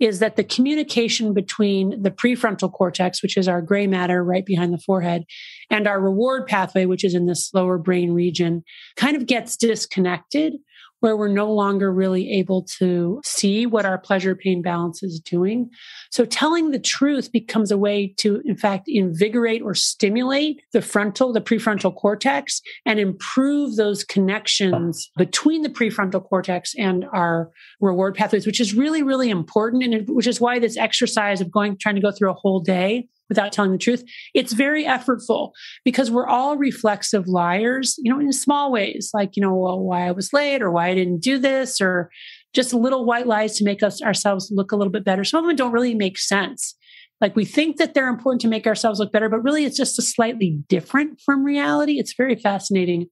is that the communication between the prefrontal cortex, which is our gray matter right behind the forehead, and our reward pathway, which is in this lower brain region, kind of gets disconnected where we're no longer really able to see what our pleasure pain balance is doing. So telling the truth becomes a way to, in fact, invigorate or stimulate the frontal, the prefrontal cortex and improve those connections between the prefrontal cortex and our reward pathways, which is really, really important. And which is why this exercise of going, trying to go through a whole day without telling the truth. It's very effortful because we're all reflexive liars, you know, in small ways, like, you know, well, why I was late or why I didn't do this or just little white lies to make us ourselves look a little bit better. Some of them don't really make sense. Like we think that they're important to make ourselves look better, but really it's just a slightly different from reality. It's very fascinating.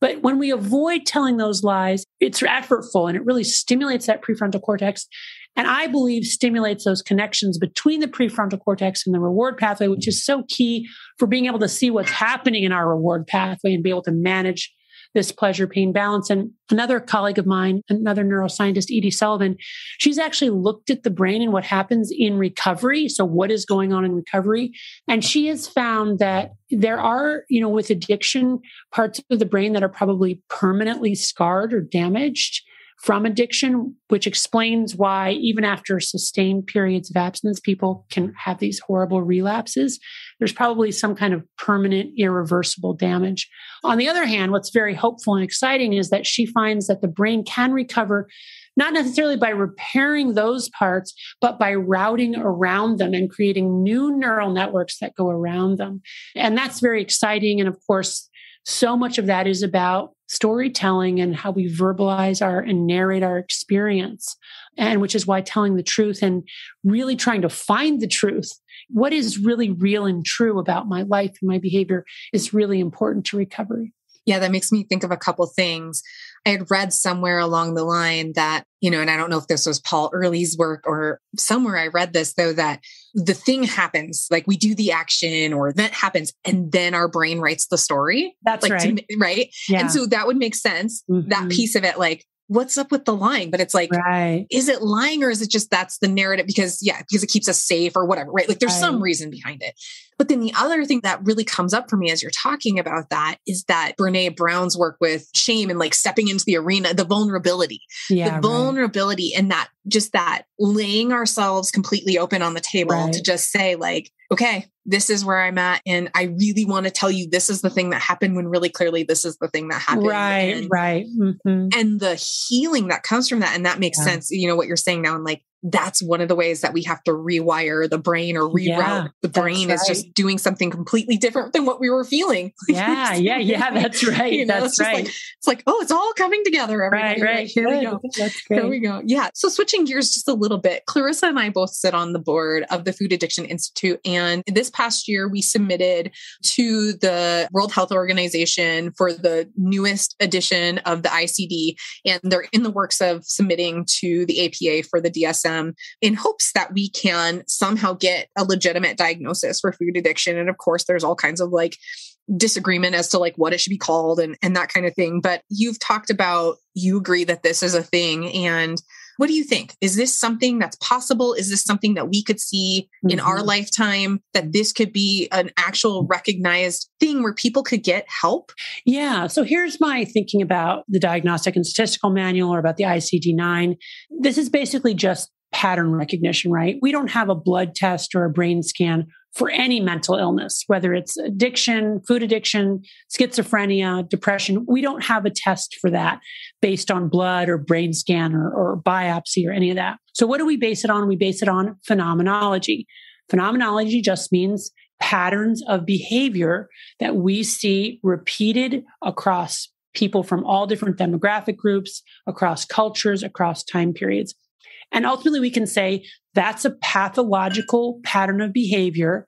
But when we avoid telling those lies, it's effortful and it really stimulates that prefrontal cortex and I believe stimulates those connections between the prefrontal cortex and the reward pathway, which is so key for being able to see what's happening in our reward pathway and be able to manage this pleasure pain balance. And another colleague of mine, another neuroscientist, Edie Sullivan, she's actually looked at the brain and what happens in recovery. So what is going on in recovery? And she has found that there are, you know, with addiction, parts of the brain that are probably permanently scarred or damaged from addiction, which explains why even after sustained periods of abstinence, people can have these horrible relapses. There's probably some kind of permanent, irreversible damage. On the other hand, what's very hopeful and exciting is that she finds that the brain can recover not necessarily by repairing those parts, but by routing around them and creating new neural networks that go around them. And that's very exciting. And of course, so much of that is about storytelling and how we verbalize our and narrate our experience. And which is why telling the truth and really trying to find the truth, what is really real and true about my life and my behavior is really important to recovery. Yeah, that makes me think of a couple things. I had read somewhere along the line that, you know, and I don't know if this was Paul Earley's work or somewhere I read this though, that the thing happens, like we do the action or event happens, and then our brain writes the story. That's like, right. To, right. Yeah. And so that would make sense. Mm-hmm. That piece of it, like, what's up with the lying? But it's like, right. is it lying or is it just that's the narrative? Because yeah, because it keeps us safe or whatever, right? Like there's right. some reason behind it. But then the other thing that really comes up for me as you're talking about that is that Brene Brown's work with shame and like stepping into the arena, the vulnerability, yeah, the vulnerability right. and that just that laying ourselves completely open on the table right. to just say like, okay, this is where I'm at. And I really want to tell you this is the thing that happened when really clearly this is the thing that happened. Right, and, right. Mm-hmm. And the healing that comes from that. And that makes yeah. sense. You know, what you're saying now. And like, that's one of the ways that we have to rewire the brain or reroute yeah, the brain right. is just doing something completely different than what we were feeling. (laughs) Yeah, yeah, yeah. (laughs) That's right. you know, that's right. Like, it's like, oh, it's all coming together. Everybody. Right, right. Here Good. we go. That's great. Here we go. Yeah. So switching gears just a little bit, Clarissa and I both sit on the board of the Food Addiction Institute. And this past year, we submitted to the World Health Organization for the newest edition of the ICD. And they're in the works of submitting to the APA for the DSM them in hopes that we can somehow get a legitimate diagnosis for food addiction. And of course, there's all kinds of like disagreement as to like what it should be called and, and that kind of thing. But you've talked about you agree that this is a thing. And what do you think? Is this something that's possible? Is this something that we could see mm-hmm. in our mm-hmm. lifetime that this could be an actual recognized thing where people could get help? Yeah. So here's my thinking about the Diagnostic and Statistical Manual or about the ICD 9. This is basically just pattern recognition, right? We don't have a blood test or a brain scan for any mental illness, whether it's addiction, food addiction, schizophrenia, depression. We don't have a test for that based on blood or brain scan or, or biopsy or any of that. So what do we base it on? We base it on phenomenology. Phenomenology just means patterns of behavior that we see repeated across people from all different demographic groups, across cultures, across time periods. And ultimately, we can say that's a pathological pattern of behavior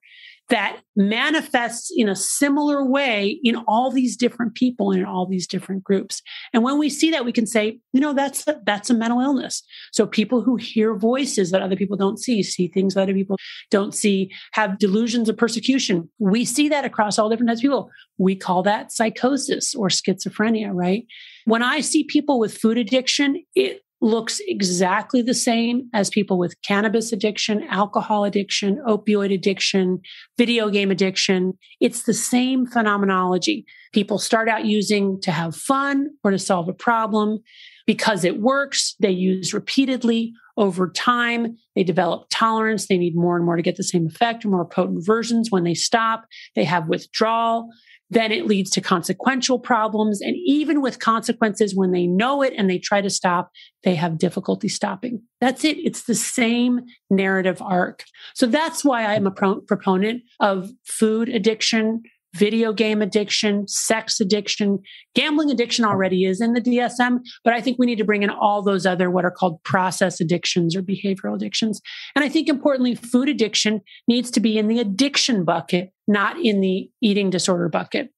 that manifests in a similar way in all these different people and in all these different groups. And when we see that, we can say, you know, that's a, that's a mental illness. So people who hear voices that other people don't see, see things that other people don't see, have delusions of persecution. We see that across all different types of people. We call that psychosis or schizophrenia, right? When I see people with food addiction, it looks exactly the same as people with cannabis addiction, alcohol addiction, opioid addiction, video game addiction. It's the same phenomenology. People start out using to have fun or to solve a problem. Because it works, they use repeatedly over time. They develop tolerance. They need more and more to get the same effect, more potent versions. When they stop, they have withdrawal then it leads to consequential problems. And even with consequences, when they know it and they try to stop, they have difficulty stopping. That's it. It's the same narrative arc. So that's why I'm a pro- proponent of food addiction, video game addiction, sex addiction, gambling addiction already is in the DSM, but I think we need to bring in all those other what are called process addictions or behavioral addictions. And I think importantly, food addiction needs to be in the addiction bucket, not in the eating disorder bucket.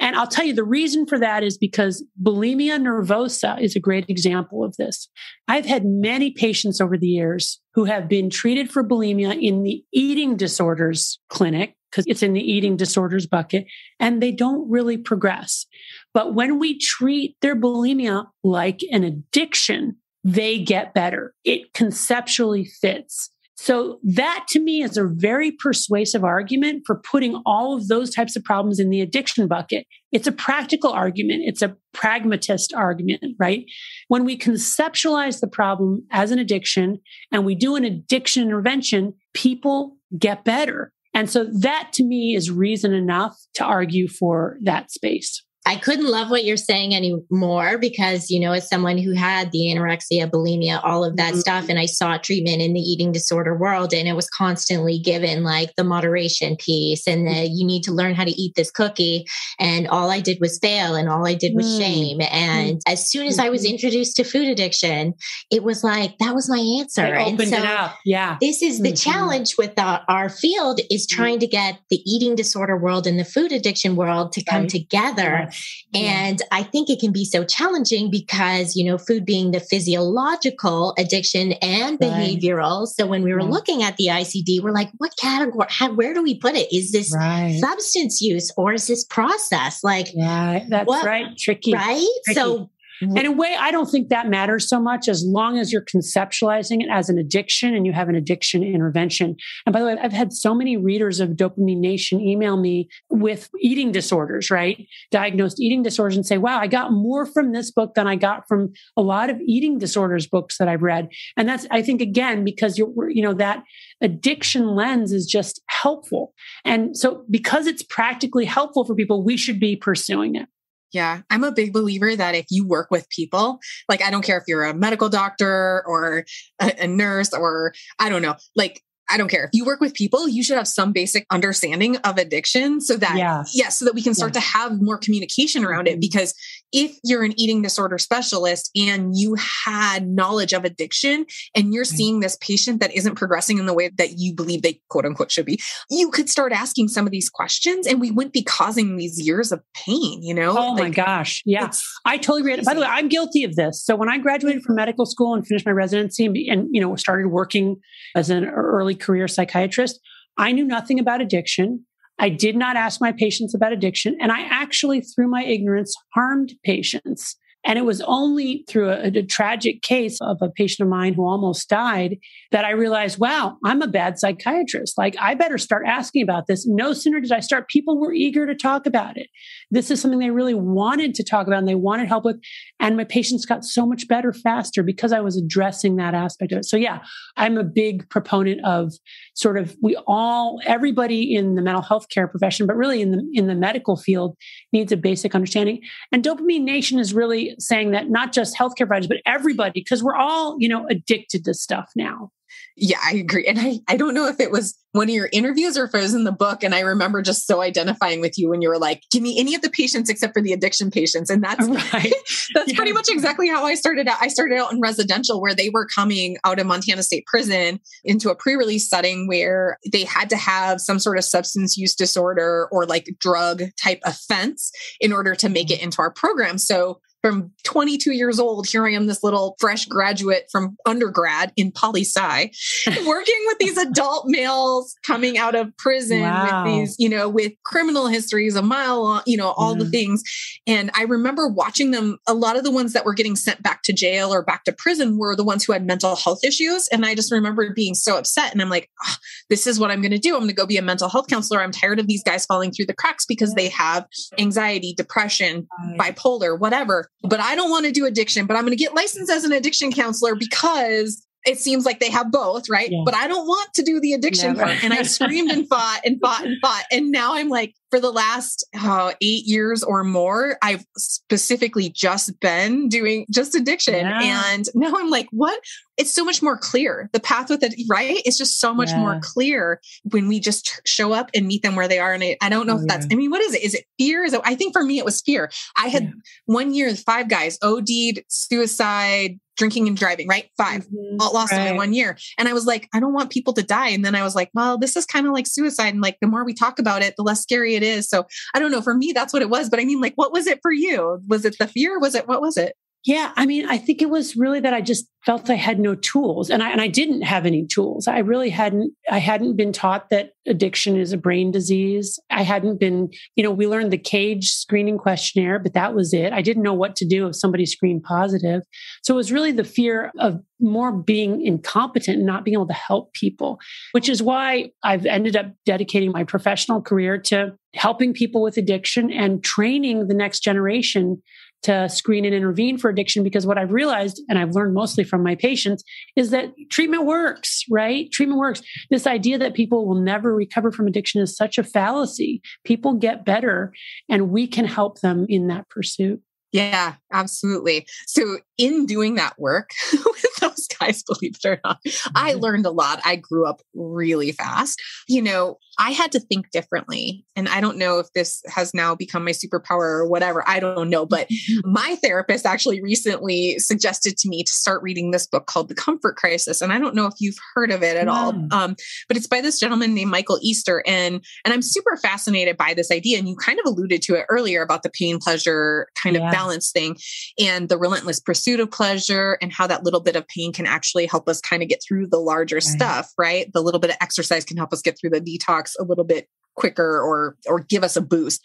And I'll tell you the reason for that is because bulimia nervosa is a great example of this. I've had many patients over the years who have been treated for bulimia in the eating disorders clinic because it's in the eating disorders bucket and they don't really progress. But when we treat their bulimia like an addiction, they get better. It conceptually fits. So that to me is a very persuasive argument for putting all of those types of problems in the addiction bucket. It's a practical argument. It's a pragmatist argument, right? When we conceptualize the problem as an addiction and we do an addiction intervention, people get better. And so that to me is reason enough to argue for that space. I couldn't love what you're saying anymore because, you know, as someone who had the anorexia, bulimia, all of that mm-hmm. stuff, and I saw treatment in the eating disorder world, and it was constantly given like the moderation piece and the you need to learn how to eat this cookie. And all I did was fail and all I did was mm-hmm. shame. And mm-hmm. as soon as I was mm-hmm. introduced to food addiction, it was like that was my answer. It opened and so it up. Yeah. This is the mm-hmm. challenge with the, our field is mm-hmm. trying to get the eating disorder world and the food addiction world to come right. together. And I think it can be so challenging because, you know, food being the physiological addiction and behavioral. So when we were right. looking at the ICD, we're like, what category, how, where do we put it? Is this right. substance use or is this process? Like, yeah, that's what, right. Tricky. Right. Tricky. So and in a way, I don't think that matters so much as long as you're conceptualizing it as an addiction and you have an addiction intervention. And by the way, I've had so many readers of Dopamine Nation email me with eating disorders, right? Diagnosed eating disorders and say, wow, I got more from this book than I got from a lot of eating disorders books that I've read. And that's, I think, again, because you're, you know, that addiction lens is just helpful. And so because it's practically helpful for people, we should be pursuing it. Yeah, I'm a big believer that if you work with people, like I don't care if you're a medical doctor or a, a nurse or I don't know, like I don't care. If you work with people, you should have some basic understanding of addiction so that, yes, yeah, so that we can start yeah. to have more communication around it. Mm-hmm. Because if you're an eating disorder specialist and you had knowledge of addiction and you're mm-hmm. seeing this patient that isn't progressing in the way that you believe they quote unquote should be, you could start asking some of these questions and we wouldn't be causing these years of pain, you know? Oh like, my gosh. Yeah. I totally agree. By the way, I'm guilty of this. So when I graduated from medical school and finished my residency and, and you know, started working as an early career psychiatrist, I knew nothing about addiction. I did not ask my patients about addiction. And I actually, through my ignorance, harmed patients. And it was only through a, a, tragic case of a patient of mine who almost died that I realized, wow, I'm a bad psychiatrist. Like, I better start asking about this. No sooner did I start, people were eager to talk about it. This is something they really wanted to talk about and they wanted help with. And my patients got so much better faster because I was addressing that aspect of it. So, yeah, I'm a big proponent of sort of we all, everybody in the mental health care profession, but really in the, in the medical field needs a basic understanding. And Dopamine Nation is really saying that not just healthcare providers, but everybody, because we're all, you know, addicted to stuff now. Yeah, I agree. And I, I don't know if it was one of your interviews or if it was in the book. And I remember just so identifying with you when you were like, give me any of the patients except for the addiction patients. And that's (laughs) right. (laughs) that's yeah. pretty much exactly how I started out. I started out in residential where they were coming out of Montana State Prison into a pre-release setting where they had to have some sort of substance use disorder or like drug type offense in order to make mm-hmm. it into our program. So from 22 years old, here I am, this little fresh graduate from undergrad in poli sci, (laughs) working with these adult males coming out of prison wow. with these, you know, with criminal histories a mile long, you know, all the things. And I remember watching them, a lot of the ones that were getting sent back to jail or back to prison were the ones who had mental health issues. And I just remember being so upset. And I'm like, oh, this is what I'm going to do. I'm going to go be a mental health counselor. I'm tired of these guys falling through the cracks because they have anxiety, depression, bipolar, whatever. But I don't want to do addiction, but I'm going to get licensed as an addiction counselor because it seems like they have both, right? Yeah. But I don't want to do the addiction Never. part. And I screamed and fought and fought and fought. And now I'm like, for the last uh, eight years or more, I've specifically just been doing just addiction. Yeah. And now I'm like, what? It's so much more clear. The path with it, right? It's just so much yeah. more clear when we just show up and meet them where they are. And I, I don't know oh, if that's, I mean, what is it? Is it fear? Is it, I think for me, it was fear. I had one year, five guys OD'd, suicide, drinking and driving, right? 5 mm-hmm. lost right. in one year. And I was like, I don't want people to die. And then I was like, well, this is kind of like suicide. And like, the more we talk about it, the less scary it is. So I don't know. For me, that's what it was. But I mean, like, what was it for you? Was it the fear? Was it, what was it? Yeah, I mean, I think it was really that I just felt I had no tools and I and I didn't have any tools. I really hadn't I hadn't been taught that addiction is a brain disease. I hadn't been, you know, we learned the CAGE screening questionnaire, but that was it. I didn't know what to do if somebody screened positive. So it was really the fear of more being incompetent and not being able to help people, which is why I've ended up dedicating my professional career to helping people with addiction and training the next generation to screen and intervene for addiction because what I've realized, and I've learned mostly from my patients, is that treatment works, right? Treatment works. This idea that people will never recover from addiction is such a fallacy. People get better, and we can help them in that pursuit. Yeah, absolutely. So, in doing that work (laughs) with those guys, (laughs) believe it or not, I mm-hmm. learned a lot. I grew up really fast. You know, I had to think differently. And I don't know if this has now become my superpower or whatever. I don't know. But mm-hmm. my therapist actually recently suggested to me to start reading this book called The Comfort Crisis. And I don't know if you've heard of it at all. Um, but it's by this gentleman named Michael Easter. And and I'm super fascinated by this idea. And you kind of alluded to it earlier about the pain pleasure kind yeah. of balance thing and the relentless pursuit of pleasure and how that little bit of pain can actually help us kind of get through the larger right. stuff, right? The little bit of exercise can help us get through the detox a little bit quicker or or give us a boost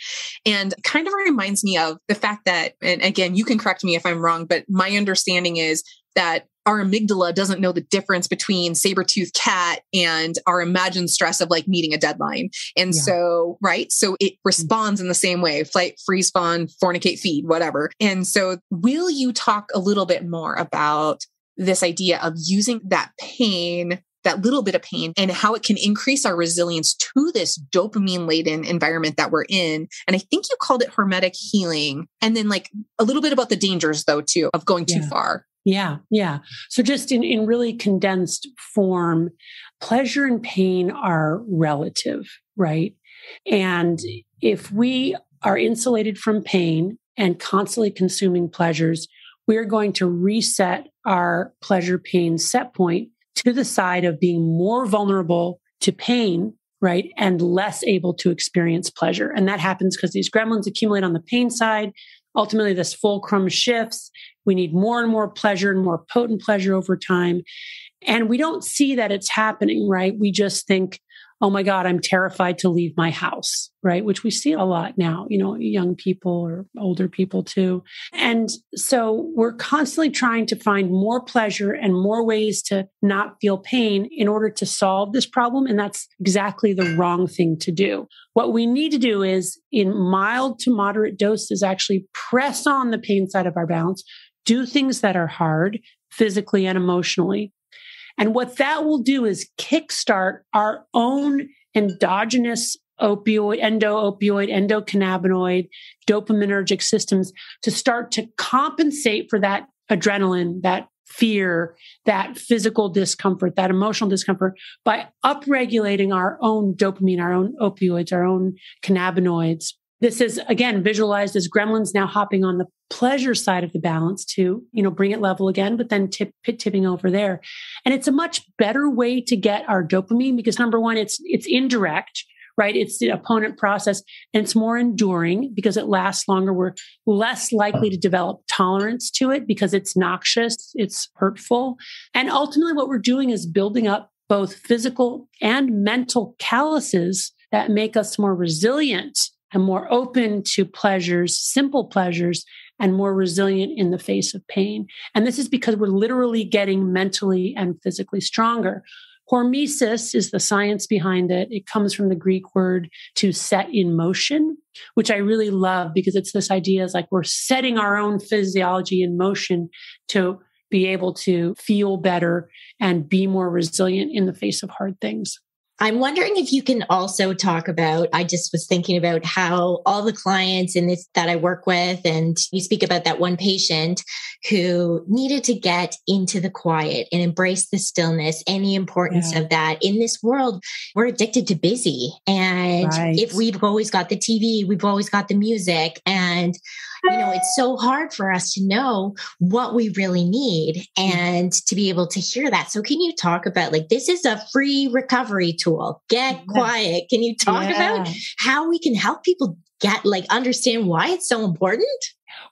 and kind of reminds me of the fact that and again you can correct me if i'm wrong but my understanding is that our amygdala doesn't know the difference between saber-toothed cat and our imagined stress of like meeting a deadline. And yeah. so, right. So it mm. responds in the same way, flight, freeze, fawn, fornicate, feed, whatever. And so will you talk a little bit more about this idea of using that pain that little bit of pain and how it can increase our resilience to this dopamine laden environment that we're in. And I think you called it hormetic healing. And then like a little bit about the dangers though, too, of going too far. Yeah, yeah. So just in, in really condensed form, pleasure and pain are relative, right? And if we are insulated from pain and constantly consuming pleasures, we're going to reset our pleasure pain set point to the side of being more vulnerable to pain, right? And less able to experience pleasure. And that happens because these gremlins accumulate on the pain side. Ultimately, this fulcrum shifts. We need more and more pleasure and more potent pleasure over time. And we don't see that it's happening, right? We just think, oh my God, I'm terrified to leave my house, right? Which we see a lot now, you know, young people or older people too. And so we're constantly trying to find more pleasure and more ways to not feel pain in order to solve this problem. And that's exactly the wrong thing to do. What we need to do is in mild to moderate doses, actually press on the pain side of our balance, do things that are hard physically and emotionally and what that will do is kickstart our own endogenous opioid, endo opioid, endocannabinoid, dopaminergic systems to start to compensate for that adrenaline, that fear, that physical discomfort, that emotional discomfort by upregulating our own dopamine, our own opioids, our own cannabinoids. This is again visualized as gremlins now hopping on the pleasure side of the balance to, you know, bring it level again, but then tip, tipping over there. And it's a much better way to get our dopamine because number one, it's, it's indirect, right? It's the opponent process and it's more enduring because it lasts longer. We're less likely to develop tolerance to it because it's noxious, it's hurtful. And ultimately, what we're doing is building up both physical and mental calluses that make us more resilient and more open to pleasures, simple pleasures, and more resilient in the face of pain. And this is because we're literally getting mentally and physically stronger. Hormesis is the science behind it. It comes from the Greek word to set in motion, which I really love because it's this idea is like we're setting our own physiology in motion to be able to feel better and be more resilient in the face of hard things. I'm wondering if you can also talk about. I just was thinking about how all the clients in this that I work with, and you speak about that one patient who needed to get into the quiet and embrace the stillness and the importance yeah. of that. In this world, we're addicted to busy. And right. if we've always got the TV, we've always got the music. And you know, it's so hard for us to know what we really need mm. and to be able to hear that. So, can you talk about like this is a free recovery tool? Get yeah. quiet. Can you talk yeah. about how we can help people get like understand why it's so important?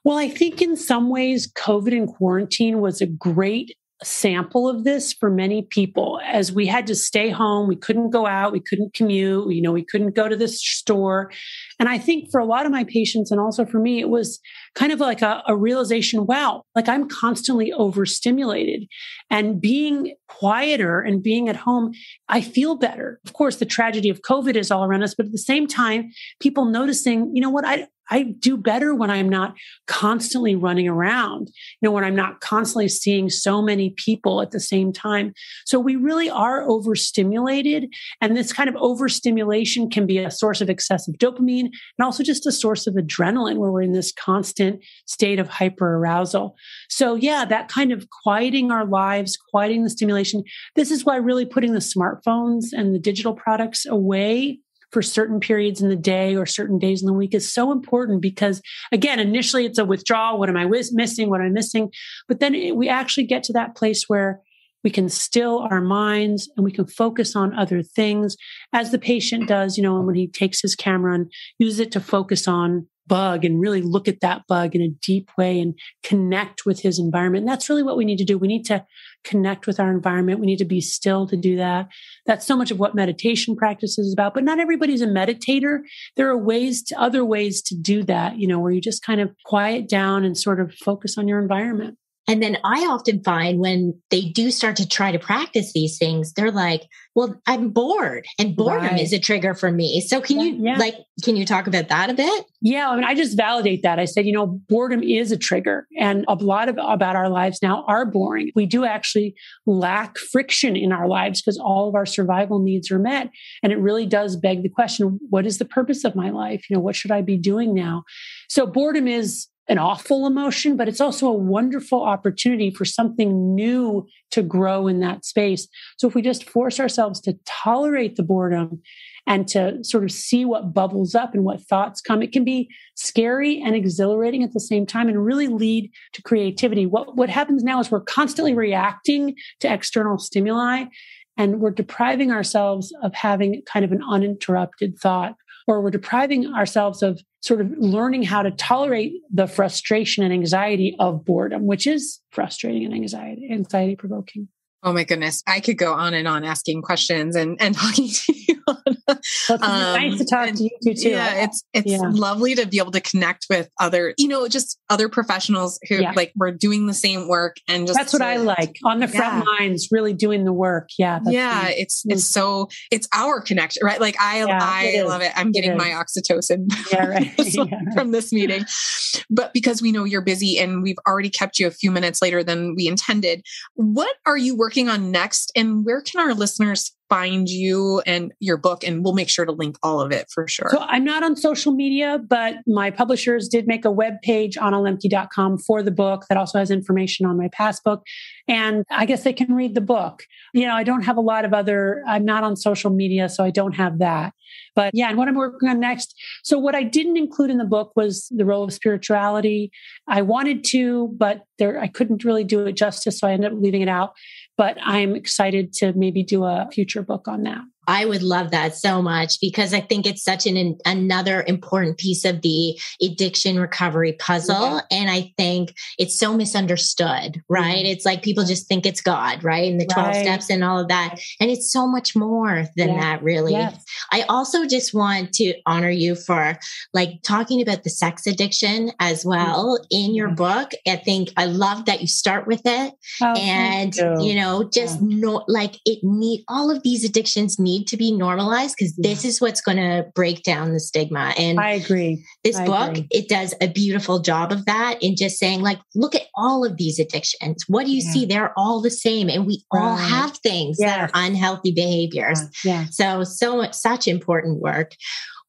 Well, I think in some ways, COVID and quarantine was a great sample of this for many people. As we had to stay home we couldn't go out we couldn't commute you know we couldn't go to the store. And i think for a lot of my patients and also for me it was kind of like a, a realization wow like i'm constantly overstimulated. And being quieter and being at home i feel better. Of course the tragedy of covid is all around us but at the same time people noticing you know what i I do better when I'm not constantly running around, you know, when I'm not constantly seeing so many people at the same time. So we really are overstimulated. And this kind of overstimulation can be a source of excessive dopamine and also just a source of adrenaline where we're in this constant state of hyper arousal. So yeah, that kind of quieting our lives, quieting the stimulation. This is why really putting the smartphones and the digital products away for certain periods in the day or certain days in the week is so important because again initially it's a withdrawal. What am i missing? What am i missing? But then it, we actually get to that place where we can still our minds and we can focus on other things. As the patient does you know when he takes his camera and uses it to focus on bug and really look at that bug in a deep way and connect with his environment. And that's really what we need to do. We need to connect with our environment. We need to be still to do that. That's so much of what meditation practice is about, but not everybody's a meditator. There are ways to other ways to do that, you know, where you just kind of quiet down and sort of focus on your environment. And then I often find when they do start to try to practice these things, they're like, well, I'm bored and boredom right. is a trigger for me. So can yeah, you yeah. like, can you talk about that a bit? Yeah. I mean, I just validate that. I said, you know, boredom is a trigger and a lot of about our lives now are boring. We do actually lack friction in our lives because all of our survival needs are met. And it really does beg the question, what is the purpose of my life? You know, what should I be doing now? So boredom is an awful emotion, but it's also a wonderful opportunity for something new to grow in that space. So if we just force ourselves to tolerate the boredom and to sort of see what bubbles up and what thoughts come, it can be scary and exhilarating at the same time and really lead to creativity. What, what happens now is we're constantly reacting to external stimuli and we're depriving ourselves of having kind of an uninterrupted thought or we're depriving ourselves of sort of learning how to tolerate the frustration and anxiety of boredom, which is frustrating and anxiety, anxiety provoking. Oh my goodness. I could go on and on asking questions and, and (laughs) talking to you. um, nice to talk to you too. Yeah, it's it's yeah. lovely to be able to connect with other, you know, just other professionals who yeah. like we're doing the same work and just That's what I like. On the front yeah. lines, really doing the work. Yeah. yeah, nice. it's it's so it's our connection, right? Like I I love it. I'm getting my oxytocin (laughs) (laughs) yeah, right. from this meeting. But because we know you're busy and we've already kept you a few minutes later than we intended, what are you working working on next and where can our listeners find you and your book? And we'll make sure to link all of it for sure. So i'm not on social media but my publishers did make a web page on annalembke.com for the book that also has information on my past book and i guess they can read the book. You know i don't have a lot of other i'm not on social media so i don't have that. But yeah and what i'm working on next so what i didn't include in the book was the role of spirituality. I wanted to but there i couldn't really do it justice so i ended up leaving it out but I'm excited to maybe do a future book on that. I would love that so much because I think it's such an another important piece of the addiction recovery puzzle yeah. and I think it's so misunderstood, right? Mm-hmm. It's like people just think it's God, right? And the 12 right. steps and all of that. And it's so much more than yeah. that really. Yes. I also just want to honor you for like talking about the sex addiction as well mm-hmm. in your mm-hmm. book. I think I love that you start with it oh, and you. you. know just yeah. know like it need all of these addictions need to be normalized because yeah. this is what's going to break down the stigma and i agree this I book agree. it does a beautiful job of that in just saying like look at all of these addictions what do you yeah. see they're all the same and we right. all have things yes. that are unhealthy behaviors yeah. so so much such important work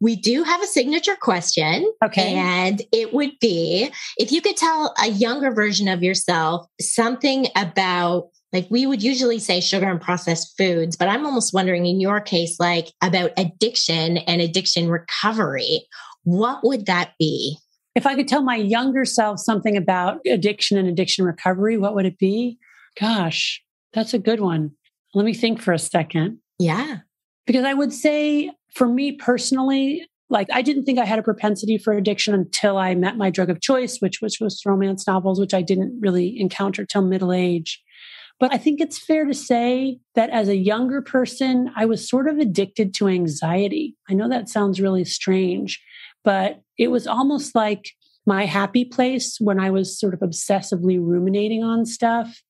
we do have a signature question. Okay. And it would be if you could tell a younger version of yourself something about like we would usually say sugar and processed foods, but I'm almost wondering in your case, like about addiction and addiction recovery, what would that be? If I could tell my younger self something about addiction and addiction recovery, what would it be? Gosh, that's a good one. Let me think for a second. Yeah. Because I would say for me personally, like I didn't think I had a propensity for addiction until I met my drug of choice, which was, was romance novels, which I didn't really encounter till middle age. But I think it's fair to say that as a younger person, I was sort of addicted to anxiety. I know that sounds really strange, but it was almost like my happy place when I was sort of obsessively ruminating on stuff.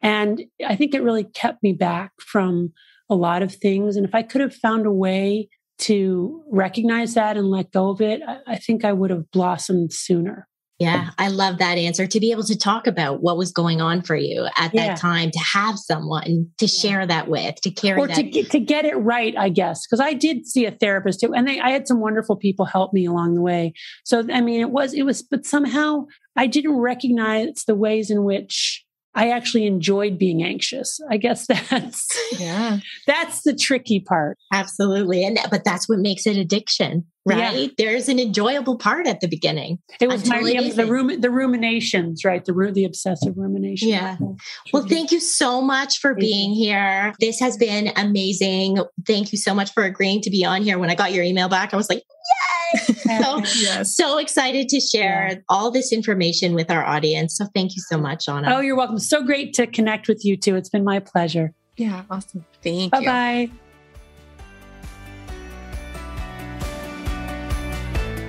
And I think it really kept me back from a lot of things. And if I could have found a way to recognize that and let go of it, I, think I would have blossomed sooner. Yeah, I love that answer to be able to talk about what was going on for you at yeah. that time, to have someone to share that with, to carry or that. to get, to get it right, I guess, because I did see a therapist too, and they, I had some wonderful people help me along the way. So I mean, it was it was, but somehow I didn't recognize the ways in which I actually enjoyed being anxious. I guess (laughs) that's yeah. That's the tricky part. Absolutely. And but that's what makes it addiction, right? Yeah. There's an enjoyable part at the beginning. It was my it the rum, the ruminations, right? The the obsessive rumination. Yeah. Well, thank you so much for being here. This has been amazing. Thank you so much for agreeing to be on here. When I got your email back, I was like, (laughs) so, yes. so excited to share yeah. all this information with our audience. So thank you so much, Anna. Oh, you're welcome. So great to connect with you too. It's been my pleasure. Yeah, awesome. Thank Bye-bye. you. Bye bye.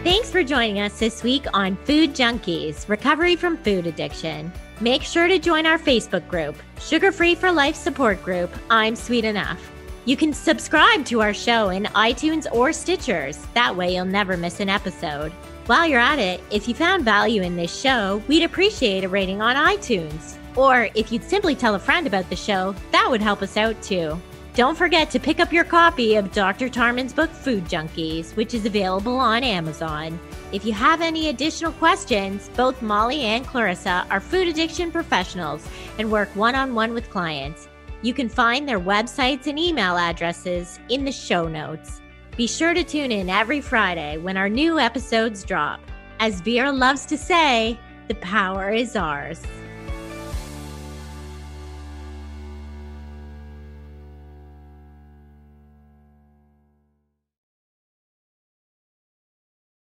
Thanks for joining us this week on Food Junkies Recovery from Food Addiction. Make sure to join our Facebook group, Sugar Free for Life Support Group. I'm Sweet Enough. You can subscribe to our show in iTunes or Stitchers. That way, you'll never miss an episode. While you're at it, if you found value in this show, we'd appreciate a rating on iTunes. Or if you'd simply tell a friend about the show, that would help us out too. Don't forget to pick up your copy of Dr. Tarman's book, Food Junkies, which is available on Amazon. If you have any additional questions, both Molly and Clarissa are food addiction professionals and work one on one with clients. You can find their websites and email addresses in the show notes. Be sure to tune in every Friday when our new episodes drop. As Vera loves to say, the power is ours.